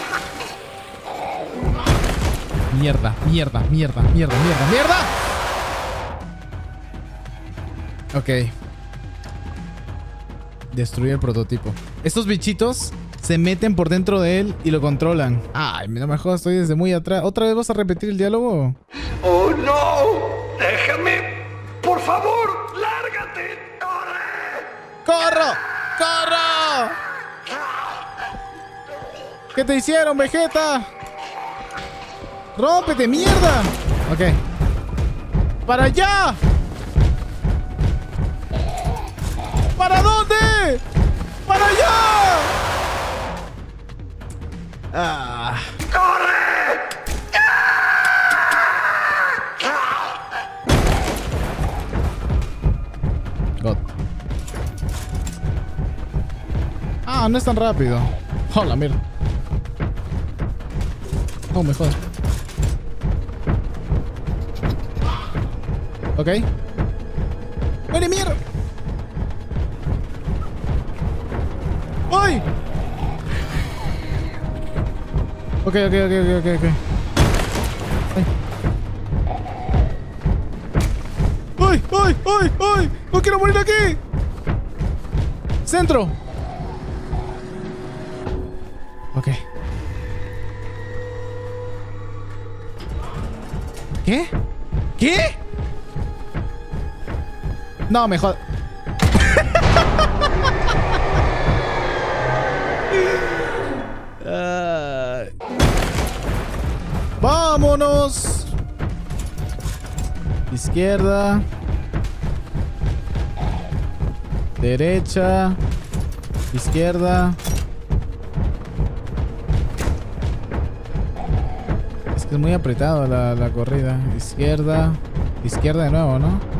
Mierda, mierda, mierda, mierda, mierda, mierda. Ok. Destruye el prototipo. Estos bichitos se meten por dentro de él y lo controlan. Ay, no me jodas, estoy desde muy atrás. ¿Otra vez vas a repetir el diálogo? Oh no. Déjame. Por favor. Lárgate. ¡Corro! ¡Corro! ¿Qué te hicieron, Vegeta? ¡Rómpete, mierda! Ok. ¡Para allá! ¿Para dónde? ¡Para allá! Ah. God. Ah, no es tan rápido. Hola, mierda. Oh, me jodas. Ok. ¡Muere mierda! ¡Ay! Ok, ok, ok, ok, ok. ¡Ay! ¡Ay! ¡Ay! ¡Ay! ¡No quiero morir aquí! ¡Centro! Ok. ¿Qué? ¿Qué? No, mejor. Ay. ¡Vámonos! Izquierda. Derecha. Izquierda. Es que es muy apretado la, la corrida. Izquierda. Izquierda de nuevo, ¿no?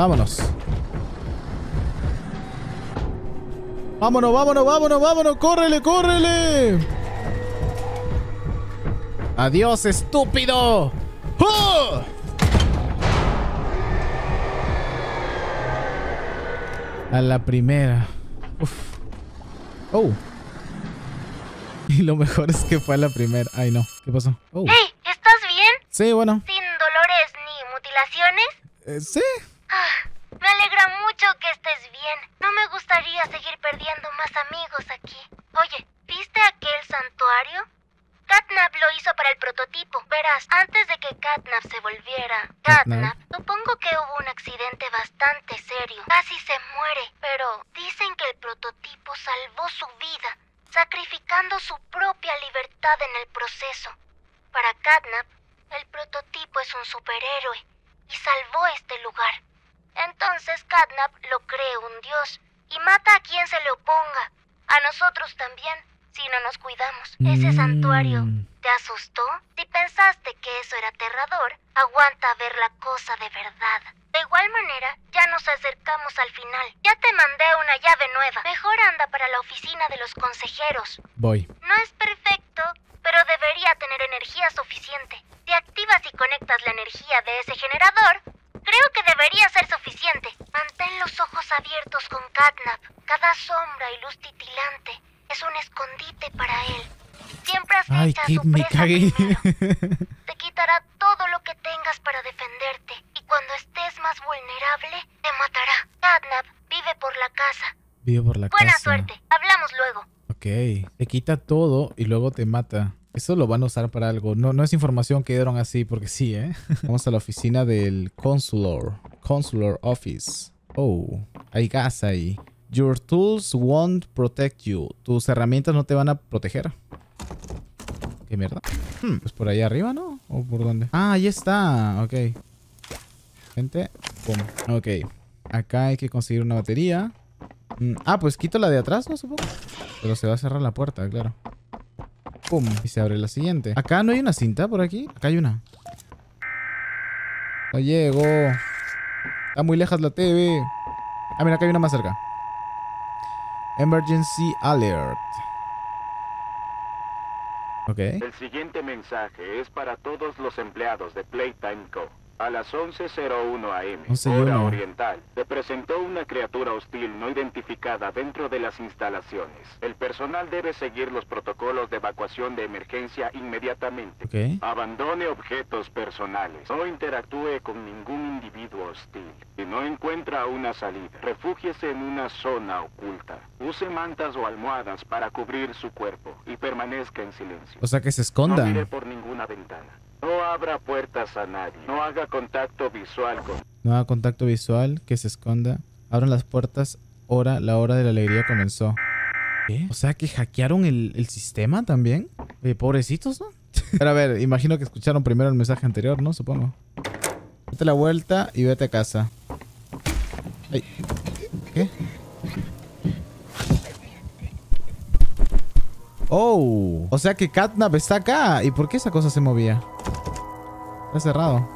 Vámonos. Vámonos, vámonos, vámonos, vámonos. Córrele, córrele. Adiós, estúpido. ¡Oh! A la primera. Uf. Oh. (laughs) Y lo mejor es que fue a la primera. Ay, no. ¿Qué pasó? Oh. ¡Hey! ¿Estás bien? Sí, bueno. ¿Sin dolores ni mutilaciones? Eh, sí. Ah, me alegra mucho que estés bien. No me gustaría seguir perdiendo más amigos aquí. Oye, ¿viste aquel santuario? Hizo para el prototipo. Verás, antes de que Catnap se volviera Catnap. Catnap, supongo que hubo un accidente bastante serio. Casi se muere, pero dicen que el prototipo salvó su vida, sacrificando su propia libertad en el proceso. Para Catnap, el prototipo es un superhéroe y salvó este lugar. Entonces Catnap lo cree un dios y mata a quien se le oponga. A nosotros también, si no nos cuidamos. Ese santuario, ¿te asustó? Si pensaste que eso era aterrador, aguanta ver la cosa de verdad. De igual manera, ya nos acercamos al final. Ya te mandé una llave nueva. Mejor anda para la oficina de los consejeros. Voy. No es perfecto, pero debería tener energía suficiente. Si activas y conectas la energía de ese generador, creo que debería ser suficiente. Mantén los ojos abiertos con Catnap. Cada sombra y luz titilante es un escondite para él. Siempre Ay, acecha a que su me presa cagué. primero. (laughs) Te quitará todo lo que tengas para defenderte. Y cuando estés más vulnerable, te matará. Catnap vive por la casa. Vivo por la Buena casa. suerte. Hablamos luego. Ok. Te quita todo y luego te mata. Eso lo van a usar para algo. No, no es información que dieron así porque sí, ¿eh? (laughs) Vamos a la oficina del consular. Consular Office. Oh, hay gas ahí. Your tools won't protect you. Tus herramientas no te van a proteger. ¿Qué mierda? Hmm, pues por ahí arriba, ¿no? ¿O por dónde? Ah, ahí está. Ok. Gente. Pum. Ok. Acá hay que conseguir una batería. Mm, Ah, pues quito la de atrás, ¿no? Supongo. Pero se va a cerrar la puerta, claro. Pum. Y se abre la siguiente. Acá no hay una cinta por aquí. Acá hay una. No llego. Está muy lejos la TV. Ah, mira, acá hay una más cerca. Emergency Alert. El siguiente mensaje es para todos los empleados de Playtime Co. A las 11.01 am, 11:01. hora oriental, se presentó una criatura hostil no identificada dentro de las instalaciones. El personal debe seguir los protocolos de evacuación de emergencia inmediatamente. Abandone objetos personales. No interactúe con ningún individuo hostil. Si no encuentra una salida, refúgiese en una zona oculta. Use mantas o almohadas para cubrir su cuerpo y permanezca en silencio. O sea que se No mire por ninguna ventana. No abra puertas a nadie. No haga contacto visual con... No haga contacto visual. Que se esconda. Abran las puertas. Hora, la hora de la alegría comenzó. ¿Qué? O sea que hackearon el, el sistema también. Oye, pobrecitos, ¿no? (laughs) Pero a ver, imagino que escucharon primero el mensaje anterior, ¿no? Supongo. Date la vuelta y vete a casa. Ay. ¿Qué? Oh, o sea que Catnap está acá. ¿Y por qué esa cosa se movía? Está cerrado.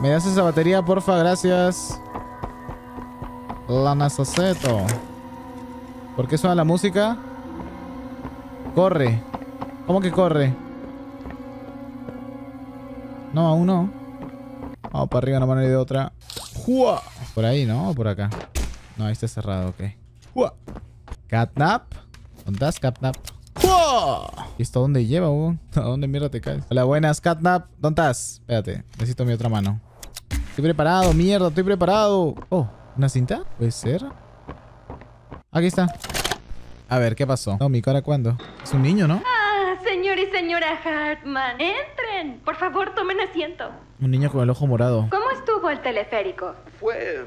¿Me das esa batería, porfa? Gracias. La necesito. ¿Por qué suena la música? Corre. ¿Cómo que corre? No, aún no. Vamos para arriba, no manera de otra. ¡Jua! Por ahí, ¿no? ¿O por acá? No, ahí está cerrado, ok. ¡Jua! Catnap. ¿Dónde estás, Catnap? ¿Y esto dónde lleva, Hugo? (laughs) ¿A dónde mierda te caes? Hola, buenas, Catnap. ¿Dónde estás? Espérate, necesito mi otra mano. Estoy preparado, mierda, estoy preparado. Oh, ¿una cinta? ¿Puede ser? Aquí está. A ver, ¿qué pasó? No, mi cara, ¿cuándo? Es un niño, ¿no? Ah, señor y señora Hartman, entren. Por favor, tomen asiento. Un niño con el ojo morado. ¿Cómo estuvo el teleférico? Fue...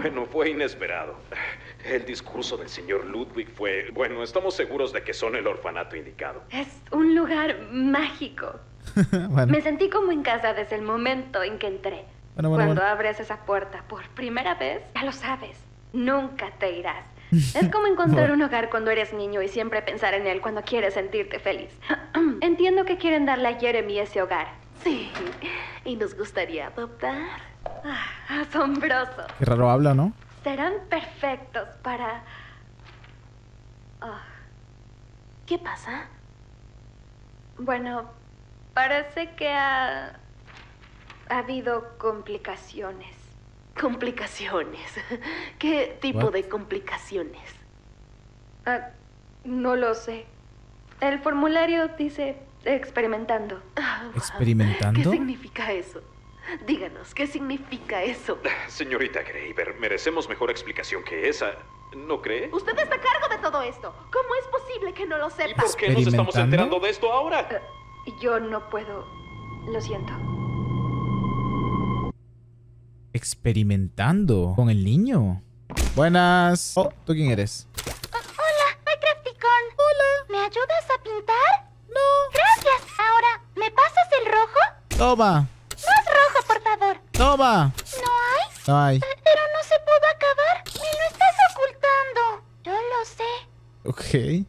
Bueno, fue inesperado. El discurso del señor Ludwig fue... Bueno, estamos seguros de que son el orfanato indicado. Es un lugar mágico. (laughs) bueno, Me sentí como en casa desde el momento en que entré. bueno, bueno. Cuando bueno. abres esa puerta por primera vez, ya lo sabes, nunca te irás. (laughs) Es como encontrar un hogar cuando eres niño y siempre pensar en él cuando quieres sentirte feliz. (clears throat) Entiendo que quieren darle a Jeremy ese hogar. Sí, y nos gustaría adoptar. Ah, asombroso. Qué raro habla, ¿no? Serán perfectos para... Ah, ¿Qué pasa? bueno, parece que ha... ha habido complicaciones. Complicaciones. (laughs) ¿Qué tipo What? de complicaciones? Ah, no lo sé. El formulario dice experimentando. Ah. ¿Experimentando? ¿Qué significa eso? Díganos, ¿qué significa eso? Señorita Graver, merecemos mejor explicación que esa. ¿No cree? Usted está a cargo de todo esto. ¿Cómo es posible que no lo ¿Y sepa? por qué nos estamos ¿Experimentando? enterando de esto ahora? Yo no puedo. Lo siento. Experimentando con el niño. Buenas. Oh, ¿tú quién eres? Hola, soy Crafticon. Hola. ¿Me ayudas a pintar? No. Gracias. Ahora, ¿me pasas el rojo? Toma, ¿No hay? No hay. Pero no se pudo acabar. Me lo estás ocultando. Yo lo sé. Ok.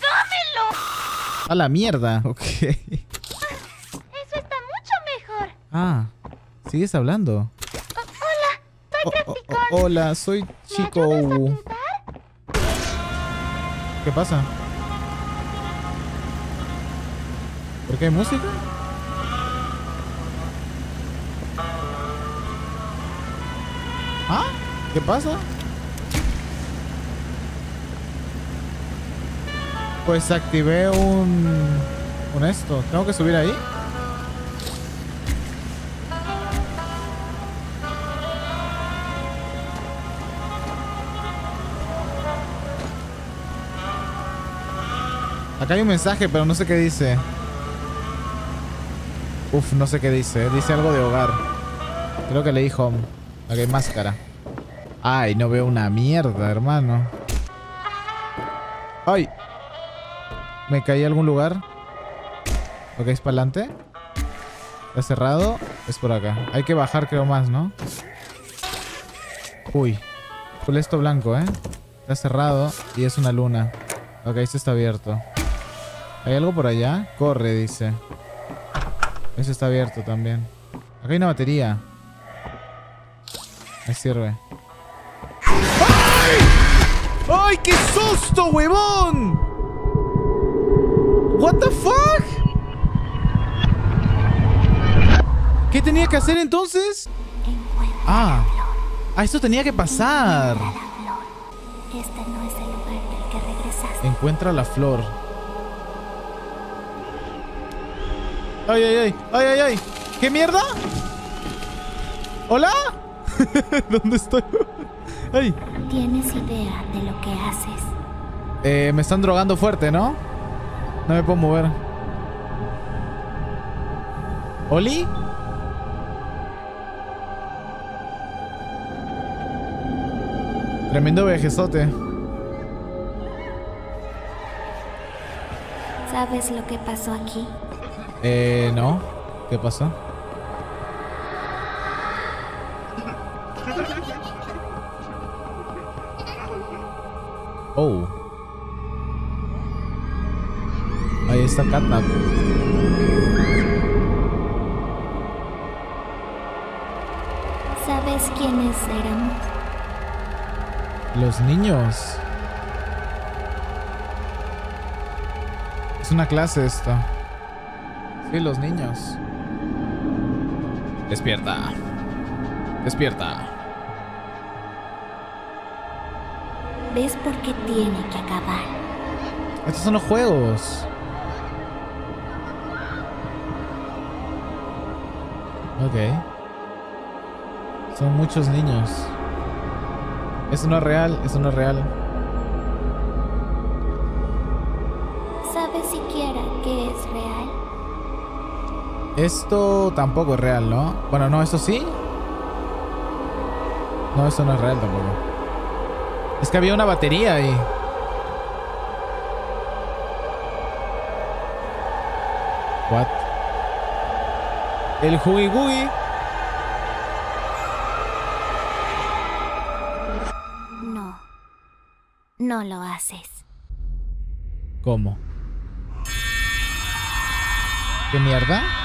¡Dámelo! A la mierda. Ok. Eso está mucho mejor. Ah, sigues hablando. O- hola, soy hola, soy ¿Me Chico. U. ¿Qué pasa? ¿Por qué hay música? ¿Qué pasa? Pues activé un... un esto. ¿Tengo que subir ahí? Acá hay un mensaje, pero no sé qué dice. Uf, no sé qué dice. Dice algo de hogar. Creo que leí home. Ok, máscara. Ay, no veo una mierda, hermano. ¡Ay! ¿Me caí algún lugar? Ok, es para adelante. Está cerrado. Es por acá. Hay que bajar, creo, más, ¿no? Uy. Full blanco, ¿eh? Está cerrado y es una luna. Ok, esto está abierto. ¿Hay algo por allá? Corre, dice. Eso está abierto también. Acá hay una batería. Me sirve. Qué susto, huevón! What the fuck? ¿Qué tenía que hacer entonces? Ah. Ah, esto tenía que pasar. Encuentra la flor. Ay, ay, ay. Ay, ay, ay. ¿Qué mierda? ¿Hola? (laughs) ¿Dónde estoy? Ay. ¿Tienes idea de lo que haces? Eh, me están drogando fuerte, ¿no? No me puedo mover. ¿Oli? Tremendo vejezote. ¿Sabes lo que pasó aquí? Eh, no. ¿Qué pasó? Oh. Ahí está Catnap. ¿Sabes quiénes éramos? Los niños. Es una clase esta. Sí, los niños. Despierta. Despierta. ¿Ves por qué tiene que acabar? Estos son los juegos. Ok. Son muchos niños. Eso no es real, eso no es real. ¿Sabes siquiera qué es real? Esto tampoco es real, ¿no? Bueno, no, esto sí. No, esto no es real tampoco. Es que había una batería ahí. What? El Hui Gui. No. No lo haces. ¿Cómo? ¿Qué mierda?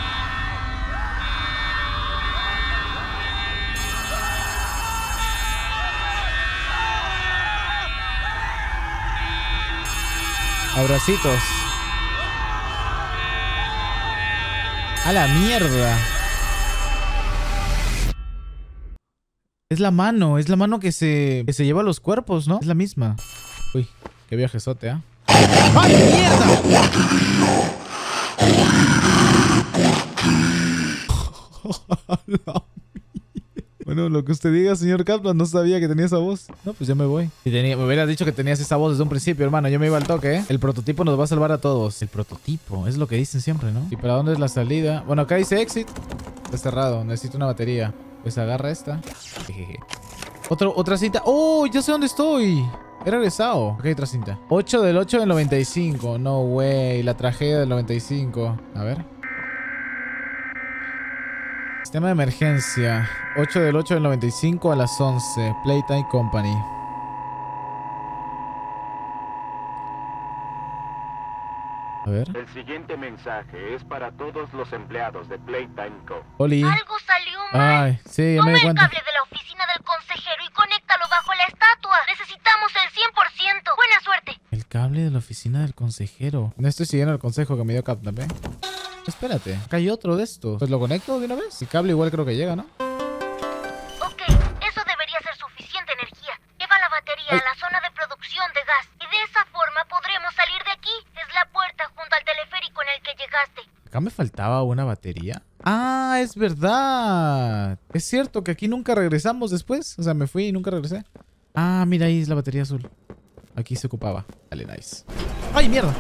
Abracitos. A la mierda. Es la mano, es la mano que se, que se lleva los cuerpos, ¿no? Es la misma. Uy, qué viajezote, ¿ah? ¡Ay, mierda! (laughs) lo que usted diga, señor Kaplan, no sabía que tenía esa voz. No, pues ya me voy. Me hubieras dicho que tenías esa voz desde un principio, hermano. Yo me iba al toque, ¿eh? El prototipo nos va a salvar a todos. El prototipo, es lo que dicen siempre, ¿no? ¿Y para dónde es la salida? Bueno, acá dice exit. Está cerrado, necesito una batería. Pues agarra esta. Jejeje. Otro, otra cinta. ¡Oh! Ya sé dónde estoy. He regresado. Hay otra cinta. 8 del 8 del 95. No, way. La tragedia del 95. A ver. Sistema de emergencia. 8 del 8 del 95 a las 11. Playtime Company. A ver. El siguiente mensaje es para todos los empleados de Playtime Co. Oli. Algo salió mal. Ay, sí, me Toma di el cuenta. cable de la oficina del consejero y conéctalo bajo la estatua. Necesitamos el 100%. Buena suerte. El cable de la oficina del consejero. No estoy siguiendo el consejo que me dio Captain, ¿eh? Espérate, acá hay otro de estos. Pues lo conecto de una vez. El cable igual creo que llega, ¿no? Ok, eso debería ser suficiente energía. Lleva la batería Ay. a la zona de producción de gas. Y de esa forma podremos salir de aquí. Es la puerta junto al teleférico en el que llegaste. Acá me faltaba una batería. Ah, es verdad. Es cierto que aquí nunca regresamos después. O sea, me fui y nunca regresé. Ah, mira, ahí es la batería azul. Aquí se ocupaba. Dale, nice. ¡Ay, mierda!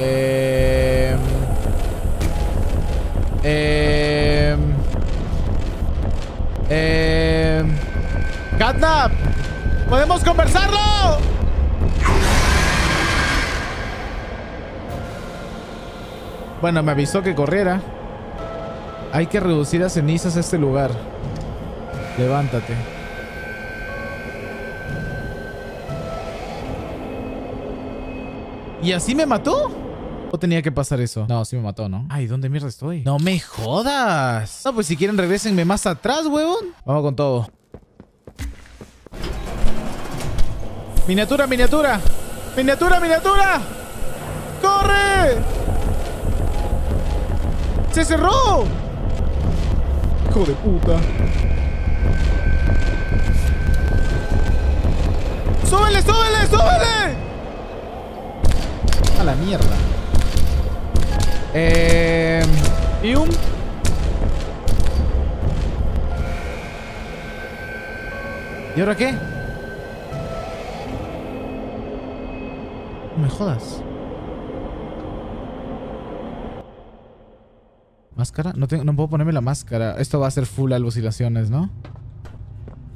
Eh... Eh... Eh... ¡Catnap! ¡Podemos conversarlo! Bueno, me avisó que corriera. Hay que reducir a cenizas este lugar. Levántate. ¿Y así me mató? ¿O tenía que pasar eso? No, sí me mató, ¿no? Ay, ¿dónde mierda estoy? ¡No me jodas! No, pues si quieren regresenme más atrás, huevón. Vamos con todo. Miniatura, miniatura. Miniatura, miniatura. ¡Corre! ¡Se cerró! Hijo de puta. ¡Súbele, súbele, súbele! A la mierda. Eh... ¿Y un...? ¿Y ahora qué? No me jodas. ¿Máscara? No, tengo, no puedo ponerme la máscara. Esto va a ser full alucinaciones, ¿no?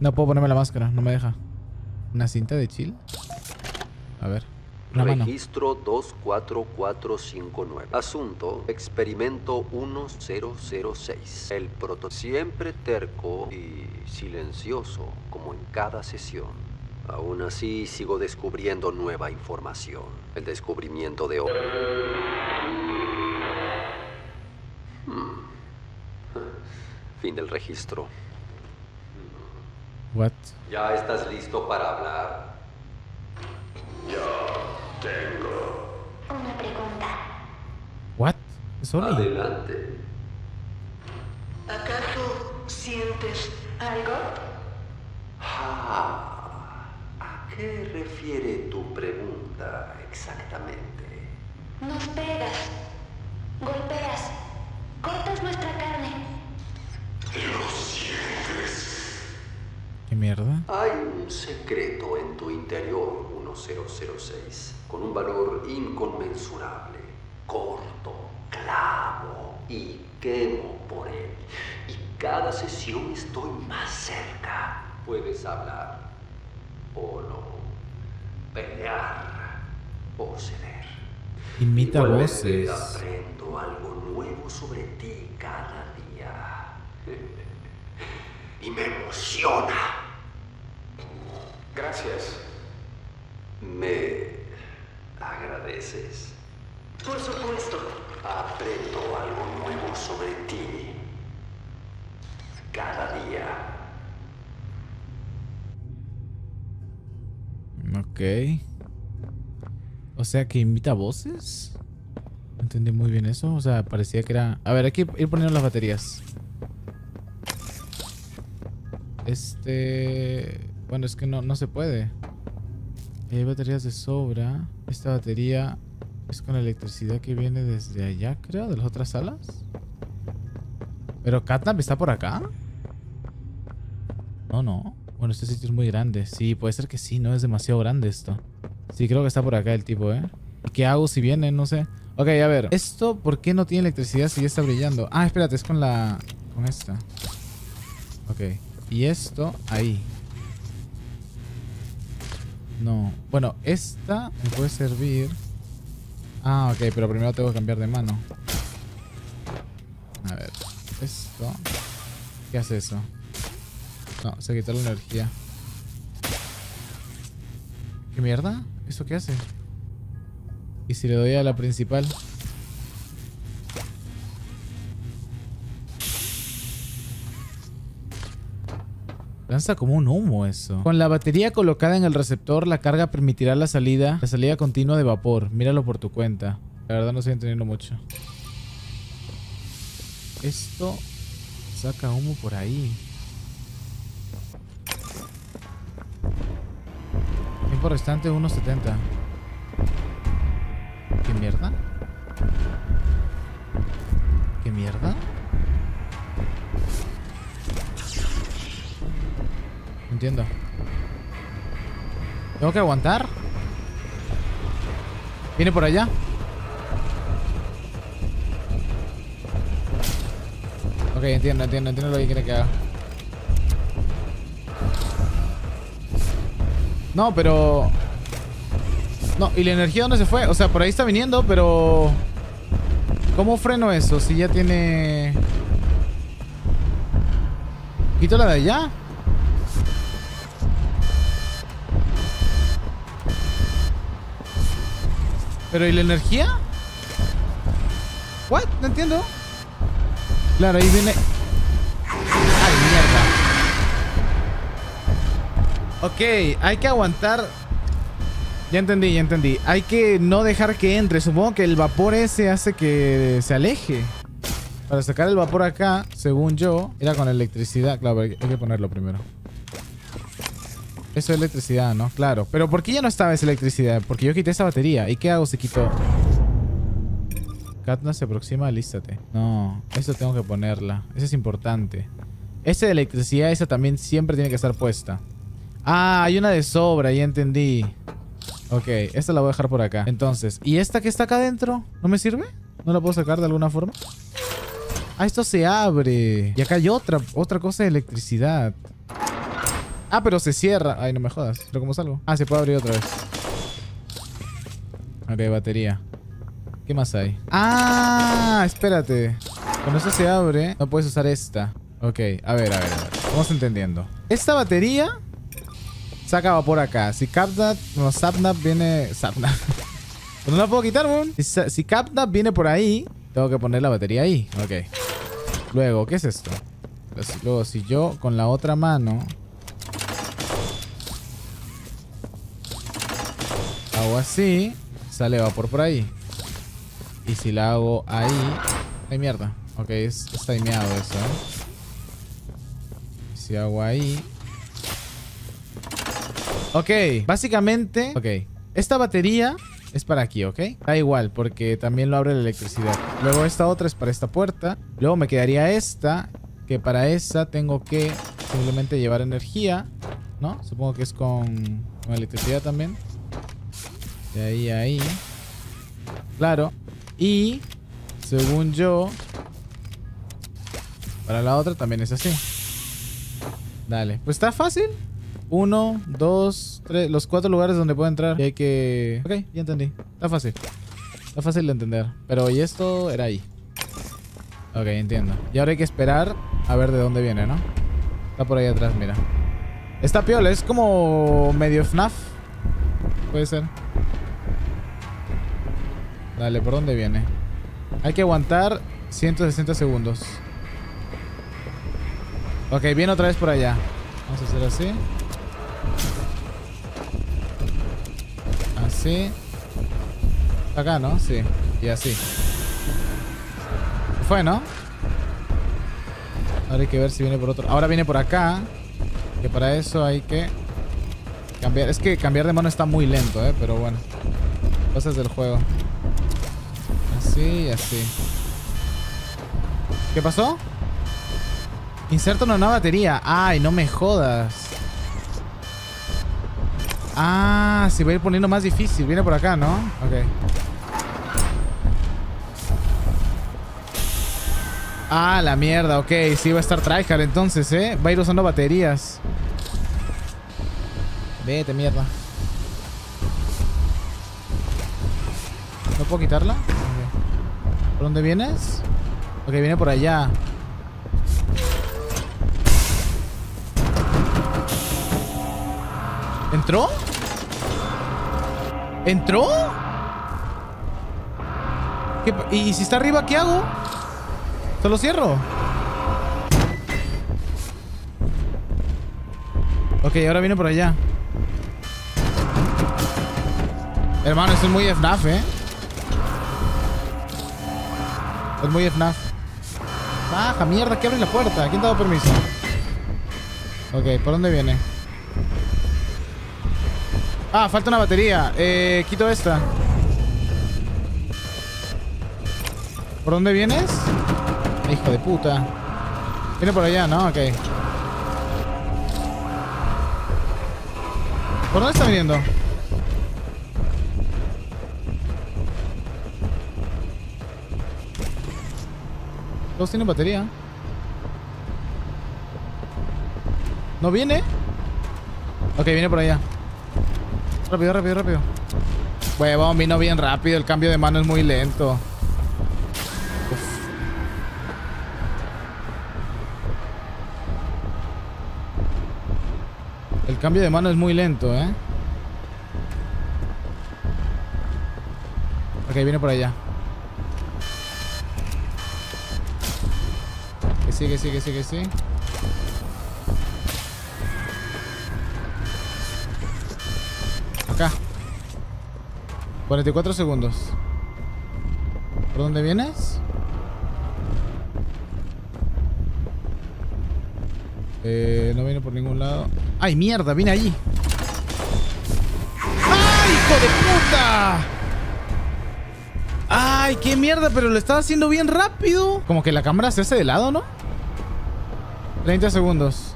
No puedo ponerme la máscara. No me deja. ¿Una cinta de chill? A ver. Registro 24459. Asunto, experimento 1006. El proto siempre terco y silencioso, como en cada sesión. Aún así, sigo descubriendo nueva información. El descubrimiento de hoy. Hmm. Fin del registro. What? ¿Ya estás listo para hablar? Tengo. Una pregunta. What? ¿Es Oli? Adelante. ¿Acaso sientes algo? Ah, ¿A qué refiere tu pregunta exactamente? Nos pegas. Golpeas. Cortas nuestra carne. Lo sientes. ¿Qué mierda? Hay un secreto en tu interior, 1006, con un valor inconmensurable. Corto, clavo y quemo por él. Y cada sesión estoy más cerca. Puedes hablar o no, pelear o ceder. Imita voces. Aprendo algo nuevo sobre ti cada día. (laughs) y me emociona. Gracias. ¿Me agradeces? Por supuesto. Aprendo algo nuevo sobre ti cada día. Ok. O sea que imita voces. No entendí muy bien eso. O sea, parecía que era... A ver, hay que ir poniendo las baterías. Este... Bueno, es que no, no se puede. Hay baterías de sobra. Esta batería es con electricidad que viene desde allá, creo, de las otras salas. Pero Catnap está por acá. No, no. Bueno, este sitio es muy grande. Sí, puede ser que sí, no es demasiado grande esto. Sí, creo que está por acá el tipo, ¿eh? ¿Y ¿Qué hago si viene? No sé. Ok, a ver. ¿Esto por qué no tiene electricidad si ya está brillando? Ah, espérate, es con la... Con esta. Ok. Y esto ahí. No. Bueno, esta me puede servir. Ah, ok, pero primero tengo que cambiar de mano. A ver. Esto. ¿Qué hace eso? No, se quitó la energía. ¿Qué mierda? ¿Eso qué hace? ¿Y si le doy a la principal? Lanza como un humo eso. Con la batería colocada en el receptor, la carga permitirá la salida, la salida continua de vapor. Míralo por tu cuenta. La verdad no estoy entendiendo mucho. Esto saca humo por ahí. Tiempo restante 1.70. ¿Qué mierda? ¿Qué mierda? Entiendo. ¿Tengo que aguantar? ¿Viene por allá? Ok, entiendo, entiendo, entiendo lo que quiere que haga. No, pero... No, ¿y la energía dónde se fue? O sea, por ahí está viniendo, pero... ¿Cómo freno eso? Si ya tiene... ¿Quito la de allá? ¿Pero y la energía? ¿What? No entiendo. Claro, ahí viene... ¡Ay, mierda! Ok, hay que aguantar... Ya entendí, ya entendí. Hay que no dejar que entre. Supongo que el vapor ese hace que se aleje. Para sacar el vapor acá, según yo, era con electricidad. Claro, hay que ponerlo primero. Eso es electricidad, ¿no? Claro. Pero ¿por qué ya no estaba esa electricidad? Porque yo quité esa batería. ¿Y qué hago si quito? Katna se aproxima, alístate. No, eso tengo que ponerla. Eso es importante. Esa de electricidad, esa también siempre tiene que estar puesta. Ah, hay una de sobra, ya entendí. Ok, esta la voy a dejar por acá. Entonces, ¿y esta que está acá adentro? ¿No me sirve? ¿No la puedo sacar de alguna forma? Ah, esto se abre. Y acá hay otra, otra cosa de electricidad. Ah, pero se cierra. Ay, no me jodas. ¿Pero cómo salgo? Ah, se puede abrir otra vez. Ok, batería. ¿Qué más hay? Ah, espérate. Cuando esto se abre, no puedes usar esta. Ok, a ver, a ver, a. Vamos entendiendo. Esta batería saca vapor acá. Si Capnap, no, Sapnap viene... Sapnap. (laughs) no la puedo quitar, weón. Si, si viene por ahí, tengo que poner la batería ahí. Ok. Luego, ¿qué es esto? Luego, si yo con la otra mano hago así, sale vapor por ahí. Y si la hago ahí... ¡Ay, mierda! Ok, es, está timeado eso, ¿eh? Si hago ahí... Ok, básicamente... Ok, esta batería es para aquí, ¿ok? Da igual, porque también lo abre la electricidad. Luego esta otra es para esta puerta. Luego me quedaría esta, que para esa tengo que simplemente llevar energía, ¿no? Supongo que es con, con electricidad también. De ahí ahí. Claro. Y, según yo, para la otra también es así. Dale. Pues está fácil. Uno, dos, tres. Los cuatro lugares donde puedo entrar. Y hay que... Ok, ya entendí. Está fácil. Está fácil de entender. Pero y esto era ahí. Ok, entiendo. Y ahora hay que esperar a ver de dónde viene, ¿no? Está por ahí atrás, mira. Está piola. Es como medio FNAF. Puede ser. Dale, ¿por dónde viene? Hay que aguantar 160 segundos. Ok, viene otra vez por allá. Vamos a hacer así. Así. Acá, ¿no? Sí. Y así. Fue, ¿no? Ahora hay que ver si viene por otro. Ahora viene por acá. Que para eso hay que cambiar. Es que cambiar de mano está muy lento, ¿eh? Pero bueno. Cosas del juego. Así y así. ¿Qué pasó? Inserta una nueva batería. Ay, no me jodas. Ah, se va a ir poniendo más difícil. Viene por acá, ¿no? Ok. Ah, la mierda, ok. Sí va a estar tryhard entonces, ¿eh? Va a ir usando baterías. Vete, mierda. ¿No puedo quitarla? ¿Por dónde vienes? Ok, viene por allá. ¿Entró? ¿Entró? ¿Qué pa- ¿Y si está arriba, qué hago? ¿Solo cierro? Ok, ahora viene por allá. Hermano, esto es muy FNAF, ¿eh? Es muy FNAF. Baja, mierda, que abre la puerta. ¿Quién te ha dado permiso? Ok, ¿por dónde viene? Ah, falta una batería. Eh, quito esta. ¿Por dónde vienes? Hijo de puta. Viene por allá, ¿no? Ok. ¿Por dónde está viniendo? Todos tienen batería. ¿No viene? Ok, viene por allá. Rápido, rápido, rápido. Huevón, vino bien rápido. El cambio de mano es muy lento. El cambio de mano es muy lento, ¿eh? Ok, viene por allá. Sí, que sí, que. Acá. 44 segundos. ¿Por dónde vienes? Eh, no viene por ningún lado. ¡Ay, mierda! Viene allí. ¡Ay, hijo de puta! ¡Ay, qué mierda! Pero lo estaba haciendo bien rápido. Como que la cámara se hace de lado, ¿no? 30 segundos.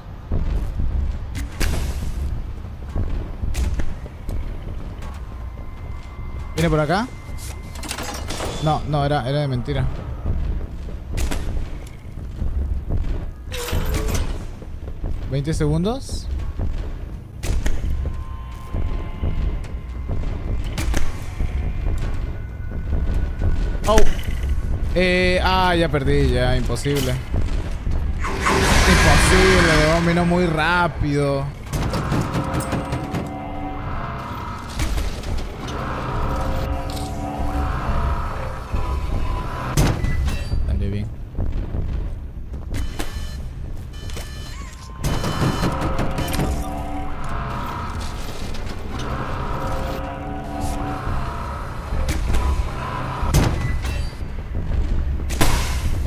¿Viene por acá? No, no, era, era de mentira. ¿20 segundos? Oh. Eh, ah, ya perdí, ya, imposible. Imposible, weón, vino muy rápido. Dale bien.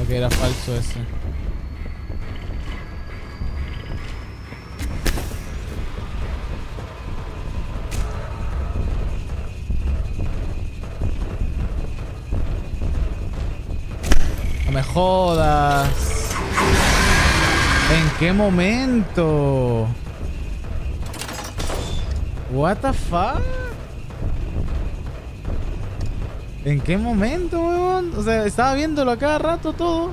Ok, era falso ese. Momento? What the fuck? ¿En qué momento, weón? O sea, estaba viéndolo a cada rato todo.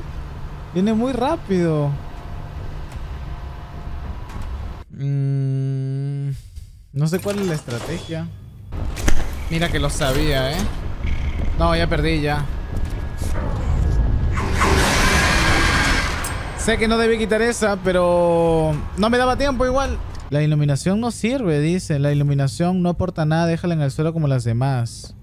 Viene muy rápido. Mm, no sé cuál es la estrategia. Mira que lo sabía, ¿eh? No, ya perdí ya. Sé que no debí quitar esa, pero no me daba tiempo igual. La iluminación no sirve, dice. La iluminación no aporta nada, déjala en el suelo como las demás.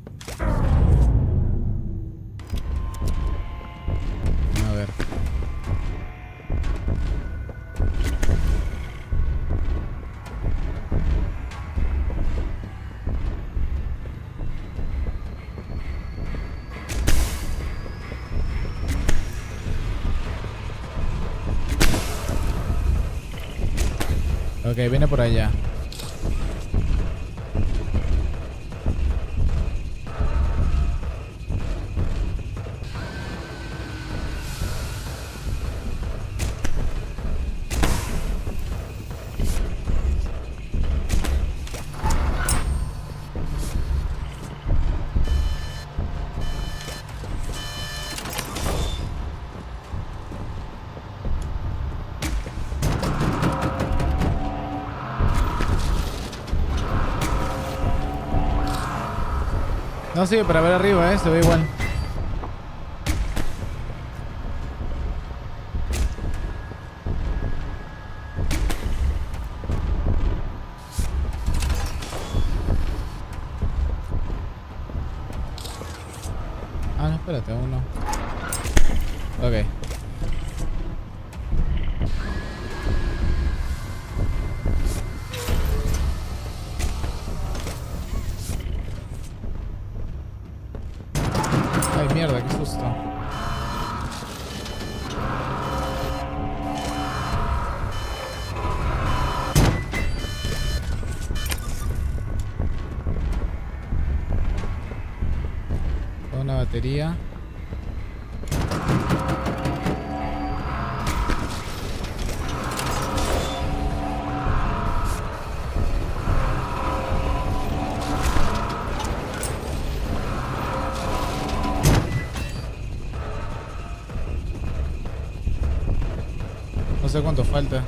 Ok, viene por allá. Sirve para ver arriba, eh, se ve igual. Falta.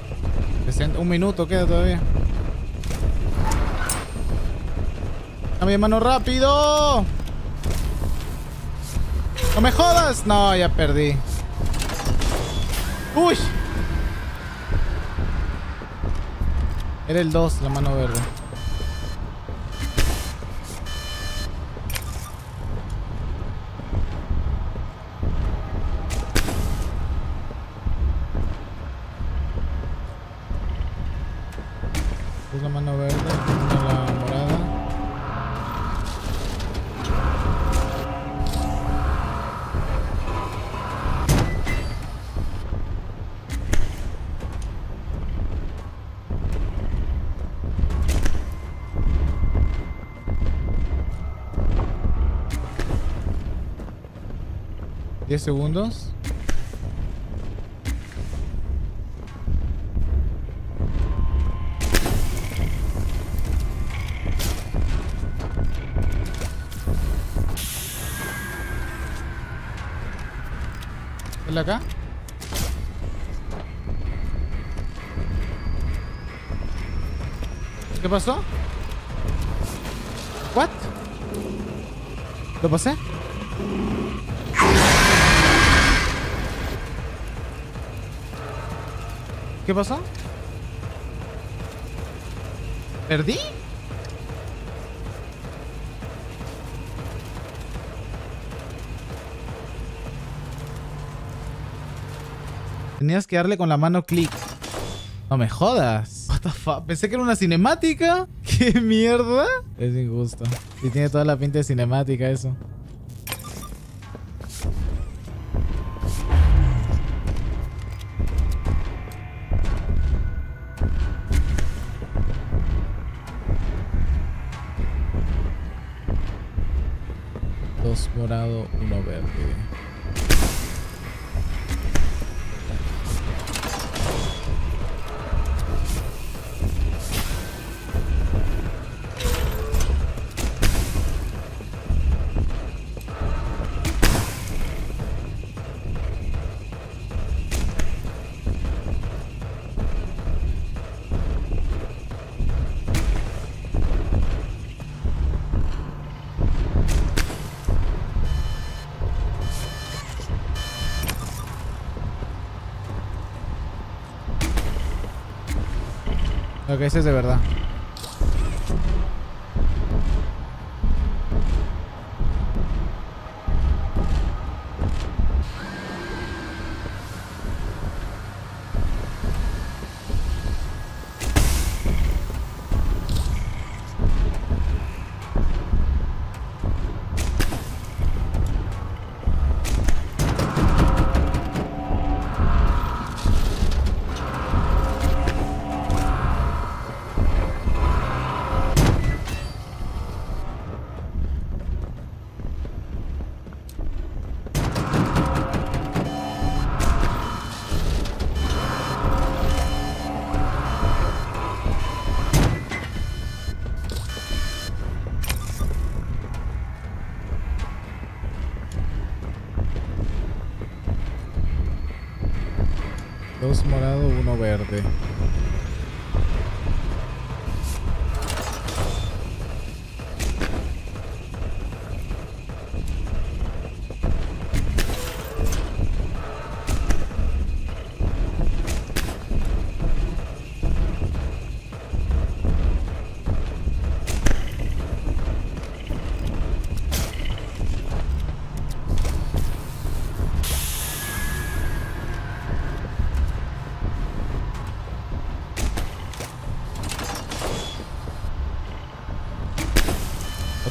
60 Un minuto queda todavía. Dame mano rápido. ¡No me jodas! No, ya perdí. ¡Uy! Era el 2, la mano verde. 10 segundos. ¿Es la acá? ¿Qué pasó? ¿What? Pasé? ¿Qué pasó? ¿Perdí? Tenías que darle con la mano clic. No me jodas. What the? Pensé que era una cinemática. (laughs) ¿Qué mierda? Es injusto. Y tiene toda la pinta de cinemática eso. Ok, ese es de verdad. Morado, uno verde.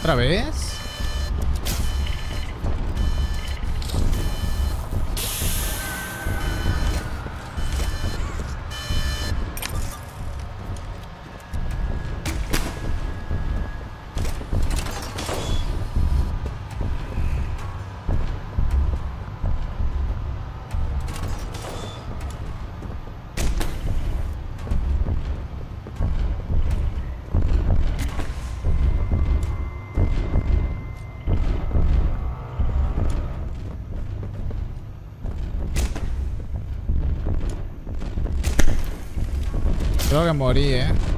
¿Otra vez? Creo que morí, eh.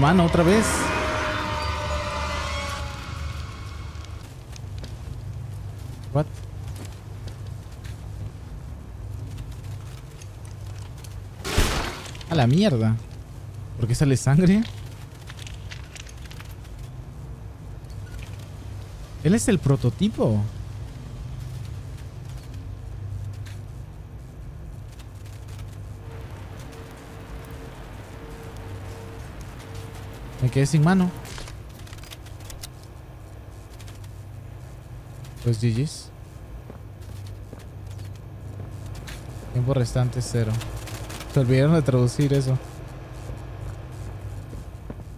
Mano otra vez. A la mierda. ¿Por qué sale sangre? ¿Él es el prototipo? Quedé sin mano. Pues GG's. Tiempo restante cero. Se olvidaron de traducir eso.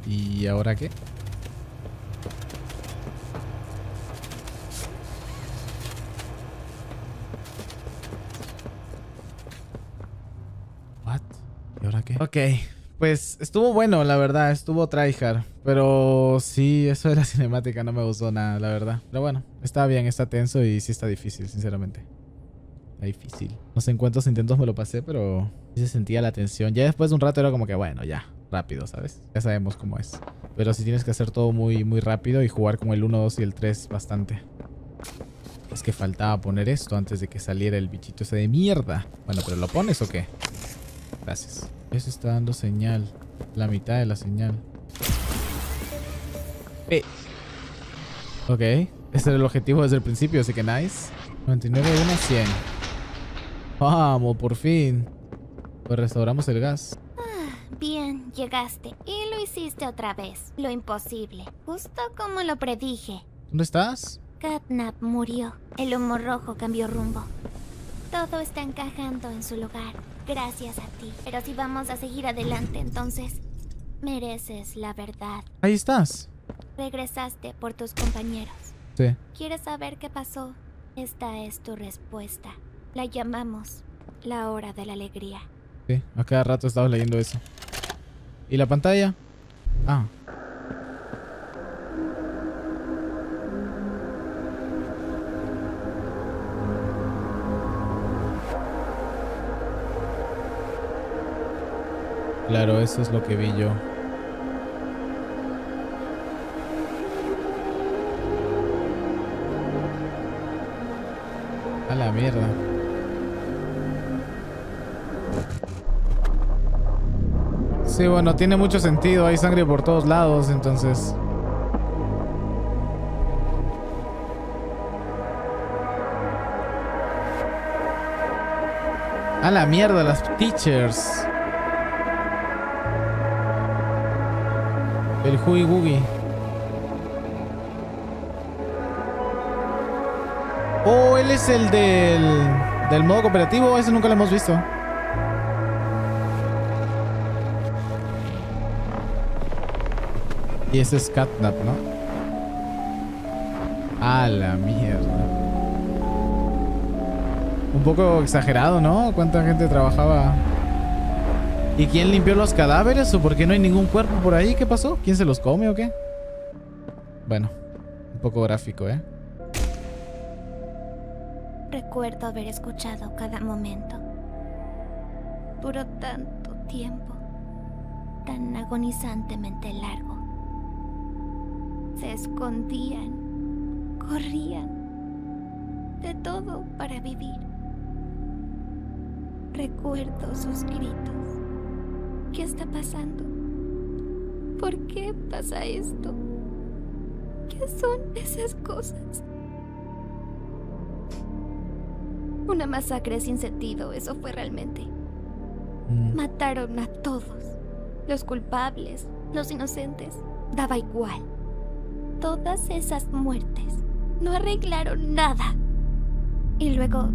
¿Y ahora qué? What? ¿Y ahora qué? Ok. Pues estuvo bueno, la verdad, estuvo tryhard. Pero sí, eso de la (laughs) cinemática no me gustó nada, la verdad. Pero bueno, está bien, está tenso y sí está difícil, sinceramente. Está difícil. No sé en cuántos intentos me lo pasé, pero sí se sentía la tensión. Ya después de un rato era como que, bueno, ya, rápido, ¿sabes? Ya sabemos cómo es. Pero sí tienes que hacer todo muy, muy rápido y jugar como el 1, 2 y el 3 bastante. Es que faltaba poner esto antes de que saliera el bichito ese de mierda. Bueno, pero ¿lo pones o qué? Gracias. Eso está dando señal. La mitad de la señal. Eh. Ok. Ese era el objetivo desde el principio, así que nice. 99, 1, 100. Vamos, por fin. Pues restauramos el gas. Bien, llegaste. Y lo hiciste otra vez. Lo imposible. Justo como lo predije. ¿Dónde estás? Catnap murió. El humo rojo cambió rumbo. Todo está encajando en su lugar. Gracias a ti. Pero si vamos a seguir adelante, entonces mereces la verdad. Ahí estás. Regresaste por tus compañeros. Sí. ¿Quieres saber qué pasó? Esta es tu respuesta. La llamamos la hora de la alegría. Sí, a cada rato estaba leyendo eso. ¿Y la pantalla? Ah. Claro, eso es lo que vi yo. A la mierda. Sí, bueno, tiene mucho sentido. Hay sangre por todos lados, entonces... A la mierda, las teachers. El Huey Woogie. Oh, él es el del, del modo cooperativo. Ese nunca lo hemos visto. Y ese es Catnap, ¿no? A la mierda. Un poco exagerado, ¿no? ¿Cuánta gente trabajaba? ¿Y quién limpió los cadáveres? ¿O por qué no hay ningún cuerpo por ahí? ¿Qué pasó? ¿Quién se los come o qué? Bueno, un poco gráfico, ¿eh? Recuerdo haber escuchado cada momento. Duró tanto tiempo, tan agonizantemente largo. Se escondían, corrían, de todo para vivir. Recuerdo sus gritos. ¿Qué está pasando? ¿Por qué pasa esto? ¿Qué son esas cosas? Una masacre sin sentido, eso fue realmente. Mataron a todos. Los culpables, los inocentes. Daba igual. Todas esas muertes no arreglaron nada. Y luego,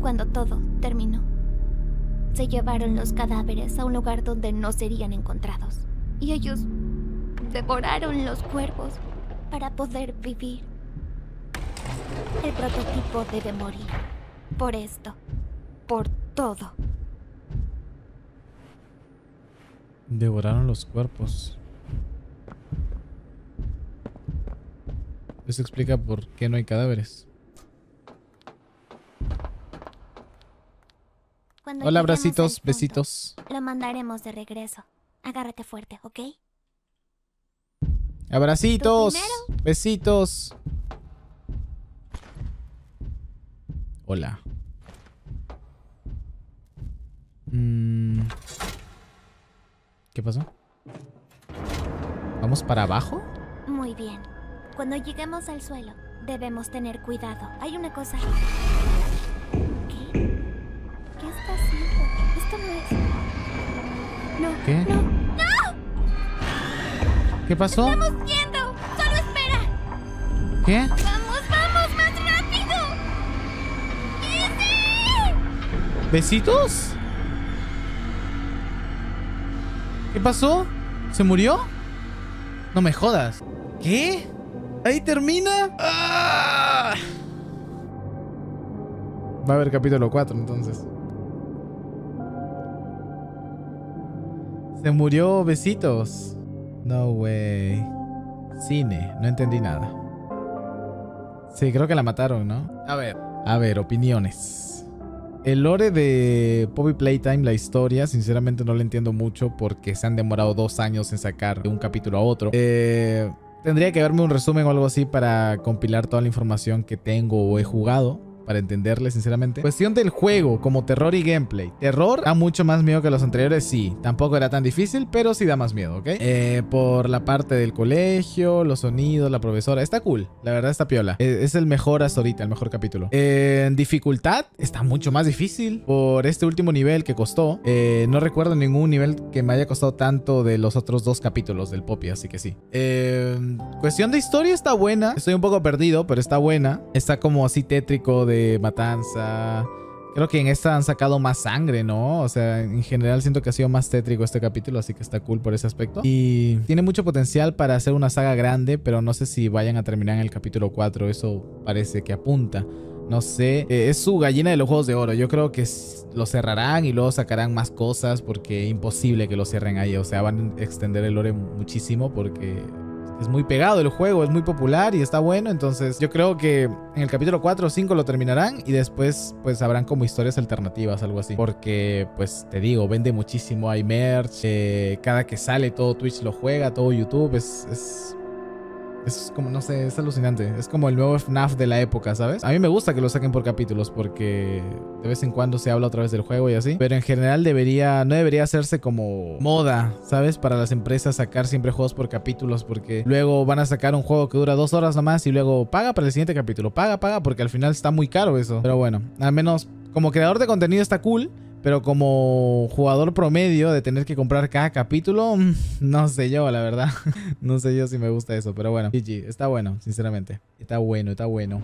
cuando todo terminó, se llevaron los cadáveres a un lugar donde no serían encontrados. Y ellos devoraron los cuervos para poder vivir. El prototipo debe morir. Por esto. Por todo. Devoraron los cuerpos. Eso explica por qué no hay cadáveres. Hola, punto, besitos. Lo mandaremos de regreso. Agárrate fuerte, ¿ok? Abracitos. ¿Tú Besitos. Hola. Mm. ¿Qué pasó? ¿Vamos para abajo? Muy bien. Cuando lleguemos al suelo, debemos tener cuidado. Hay una cosa. Esto no es. No. ¿Qué? No. ¡No! ¿Qué pasó? ¡Estamos yendo! ¡Solo espera! ¿Qué? ¡Vamos, vamos! ¡Más rápido! ¡Easy! ¿Besitos? ¿Qué pasó? ¿Se murió? No me jodas. ¿Qué? ¿Ahí termina? ¡Ah! Va a haber capítulo 4 entonces. Se murió Besitos. No way. Cine, no entendí nada. Sí, creo que la mataron, ¿no? A ver. A ver, opiniones. El lore de Poppy Playtime, la historia, sinceramente no la entiendo mucho porque se han demorado dos años en sacar de un capítulo a otro. Eh, tendría que verme un resumen o algo así para compilar toda la información que tengo o he jugado. Para entenderle, sinceramente. Cuestión del juego, como terror y gameplay. Terror da mucho más miedo que los anteriores, sí. Tampoco era tan difícil, pero sí da más miedo, ¿ok? Eh, por la parte del colegio, los sonidos, la profesora. Está cool, la verdad está piola. Eh, es el mejor hasta ahorita, el mejor capítulo. Eh, dificultad, está mucho más difícil. Por este último nivel que costó. No recuerdo ningún nivel que me haya costado tanto de los otros dos capítulos del Poppy, así que sí. Cuestión de historia está buena. Estoy un poco perdido, pero está buena. Está como así tétrico de matanza. Creo que en esta han sacado más sangre, ¿no? O sea, en general siento que ha sido más tétrico este capítulo, así que está cool por ese aspecto. Y tiene mucho potencial para hacer una saga grande, pero no sé si vayan a terminar en el capítulo 4. Eso parece que apunta. No sé, eh, es su gallina de los juegos de oro. Yo creo que lo cerrarán y luego sacarán más cosas porque es imposible que lo cierren ahí. O sea, van a extender el lore muchísimo porque es muy pegado el juego, es muy popular y está bueno. Entonces, yo creo que en el capítulo 4 o 5 lo terminarán y después, pues, habrán como historias alternativas, algo así. Porque, pues, te digo, vende muchísimo. Hay merch, eh, cada que sale todo Twitch lo juega, todo YouTube. Es, es, es como, no sé, es alucinante. Es como el nuevo FNAF de la época, ¿sabes? A mí me gusta que lo saquen por capítulos porque de vez en cuando se habla otra vez del juego y así. Pero en general debería, no debería hacerse como moda, ¿sabes? Para las empresas sacar siempre juegos por capítulos porque luego van a sacar un juego que dura dos horas nomás y luego paga para el siguiente capítulo. Paga, paga porque al final está muy caro eso. Pero bueno, al menos como creador de contenido está cool. Pero como jugador promedio de tener que comprar cada capítulo, mm, no sé yo, la verdad. (laughs) no sé yo si me gusta eso, pero bueno. GG, está bueno, sinceramente. Está bueno, está bueno.